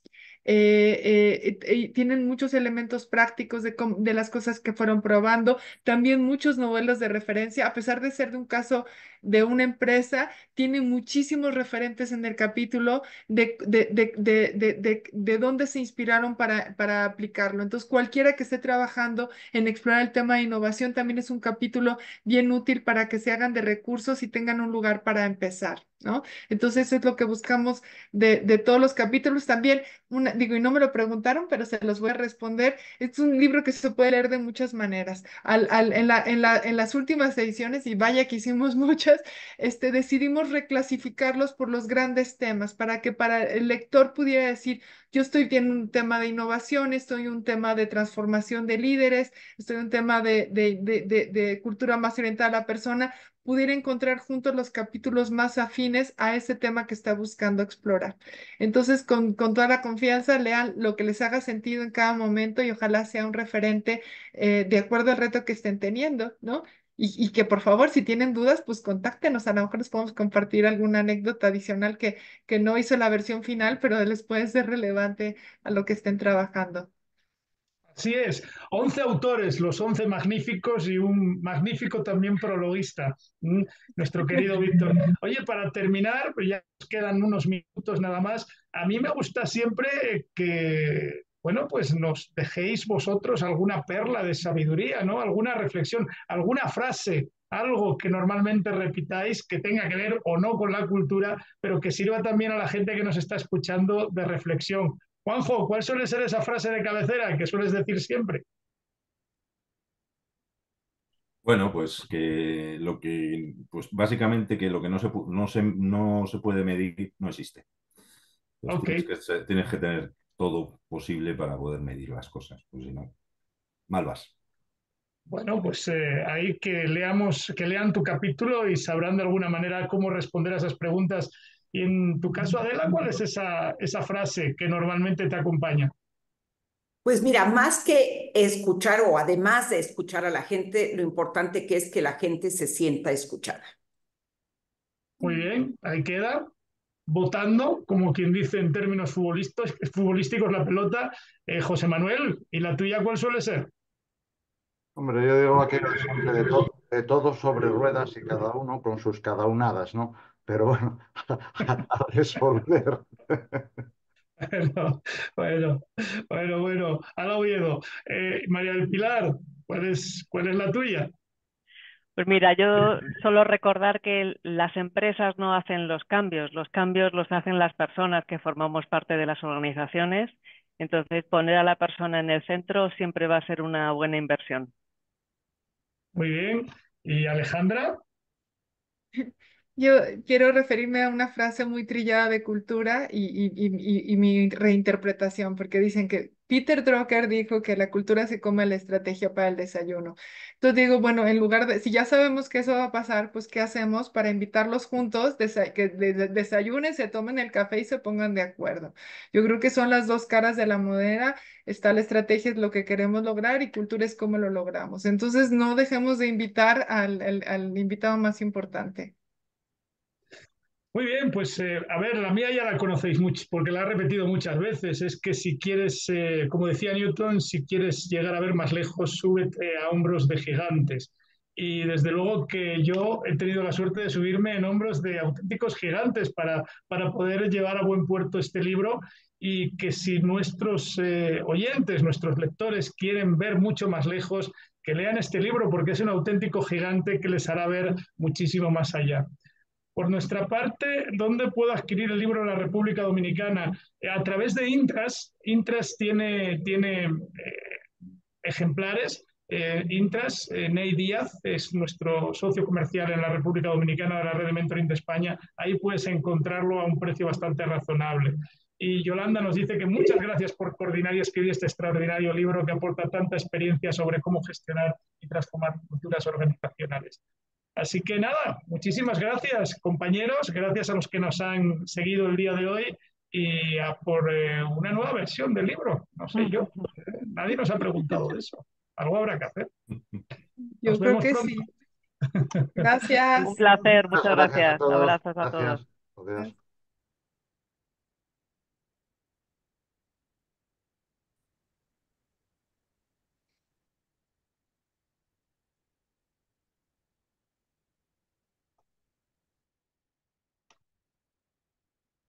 Eh, eh, tienen muchos elementos prácticos de, de, las cosas que fueron probando, también muchos novelos de referencia, a pesar de ser de un caso de una empresa, tiene muchísimos referentes en el capítulo de, de, de, de dónde se inspiraron para, para aplicarlo. Entonces, cualquiera que esté trabajando en explorar el tema de innovación, también es un capítulo bien útil para que se hagan de recursos y tengan un lugar para empezar. ¿No? Entonces es lo que buscamos de, de todos los capítulos. También, una, digo, y no me lo preguntaron, pero se los voy a responder. Es un libro que se puede leer de muchas maneras. Al, al, en, la, en, la, en las últimas ediciones, y vaya que hicimos este, decidimos reclasificarlos por los grandes temas para que para el lector pudiera decir, yo estoy viendo un tema de innovación, estoy en un tema de transformación de líderes, estoy en un tema de, de, de, de cultura más orientada a la persona, pudiera encontrar juntos los capítulos más afines a ese tema que está buscando explorar. Entonces, con, con, toda la confianza, lean lo que les haga sentido en cada momento y ojalá sea un referente eh, de acuerdo al reto que estén teniendo, ¿no? Y, que por favor, si tienen dudas, pues contáctenos. A lo mejor les podemos compartir alguna anécdota adicional que, que no hizo la versión final, pero les puede ser relevante a lo que estén trabajando. Así es, 11 autores, los 11 magníficos y un magnífico también prologuista, nuestro querido Víctor. Oye, para terminar, pues ya nos quedan unos minutos nada más, a mí me gusta siempre que bueno, pues nos dejéis vosotros alguna perla de sabiduría, ¿no? Alguna reflexión, alguna frase, algo que normalmente repitáis que tenga que ver o no con la cultura, pero que sirva también a la gente que nos está escuchando de reflexión. Juanjo, ¿cuál suele ser esa frase de cabecera que sueles decir siempre? Bueno, pues que lo que, pues básicamente que lo que no se, no se, no se puede medir no existe. tienes, que, tienes, que, tener todo posible para poder medir las cosas, pues si no, mal vas. Bueno, pues eh, ahí que leamos, que lean tu capítulo y sabrán de alguna manera cómo responder a esas preguntas. Y en tu caso, Adela, ¿cuál es esa, esa frase que normalmente te acompaña? Pues mira, más que escuchar o además de escuchar a la gente, lo importante que es que la gente se sienta escuchada. Muy bien, ahí queda. Votando, como quien dice en términos futbolísticos, la pelota, eh, José Manuel, ¿y la tuya cuál suele ser? Hombre, yo digo aquello de, de todo sobre ruedas y cada uno con sus cada unadas, ¿no? Pero bueno, a, resolver. Bueno, bueno, bueno, bueno. Ala Oviedo. Eh, María del Pilar, ¿cuál es, ¿cuál es la tuya? Pues mira, yo solo recordar que las empresas no hacen los cambios, los cambios los hacen las personas que formamos parte de las organizaciones. Entonces, poner a la persona en el centro siempre va a ser una buena inversión. Muy bien. ¿Y Alejandra? Yo quiero referirme a una frase muy trillada de cultura y, mi reinterpretación, porque dicen que Peter Drucker dijo que la cultura se come la estrategia para el desayuno. Entonces digo, bueno, en lugar de, si ya sabemos que eso va a pasar, pues ¿qué hacemos para invitarlos juntos, que desayunen, se tomen el café y se pongan de acuerdo? Yo creo que son las dos caras de la moneda. Está la estrategia, es lo que queremos lograr y cultura es cómo lo logramos. Entonces no dejemos de invitar al invitado más importante. Muy bien, pues eh, a ver, la mía ya la conocéis mucho, porque la he repetido muchas veces. Es que si quieres, eh, como decía Newton, si quieres llegar a ver más lejos, súbete a hombros de gigantes. Y desde luego que yo he tenido la suerte de subirme en hombros de auténticos gigantes para, para poder llevar a buen puerto este libro y que si nuestros eh, oyentes, nuestros lectores quieren ver mucho más lejos, que lean este libro porque es un auténtico gigante que les hará ver muchísimo más allá. Por nuestra parte, ¿dónde puedo adquirir el libro de la República Dominicana? Eh, a través de Intras. Intras tiene, eh, ejemplares. Eh, Intras, Ney Díaz es nuestro socio comercial en la República Dominicana de la red de Mentoring de España. Ahí puedes encontrarlo a un precio bastante razonable. Y Yolanda nos dice que muchas gracias por coordinar y escribir este extraordinario libro que aporta tanta experiencia sobre cómo gestionar y transformar culturas organizacionales. Así que nada, muchísimas gracias compañeros, gracias a los que nos han seguido el día de hoy y a por eh, una nueva versión del libro. No sé yo, nadie nos ha preguntado de eso. Algo habrá que hacer. Yo creo que sí. Gracias. Un placer, muchas gracias. Abrazos a todos.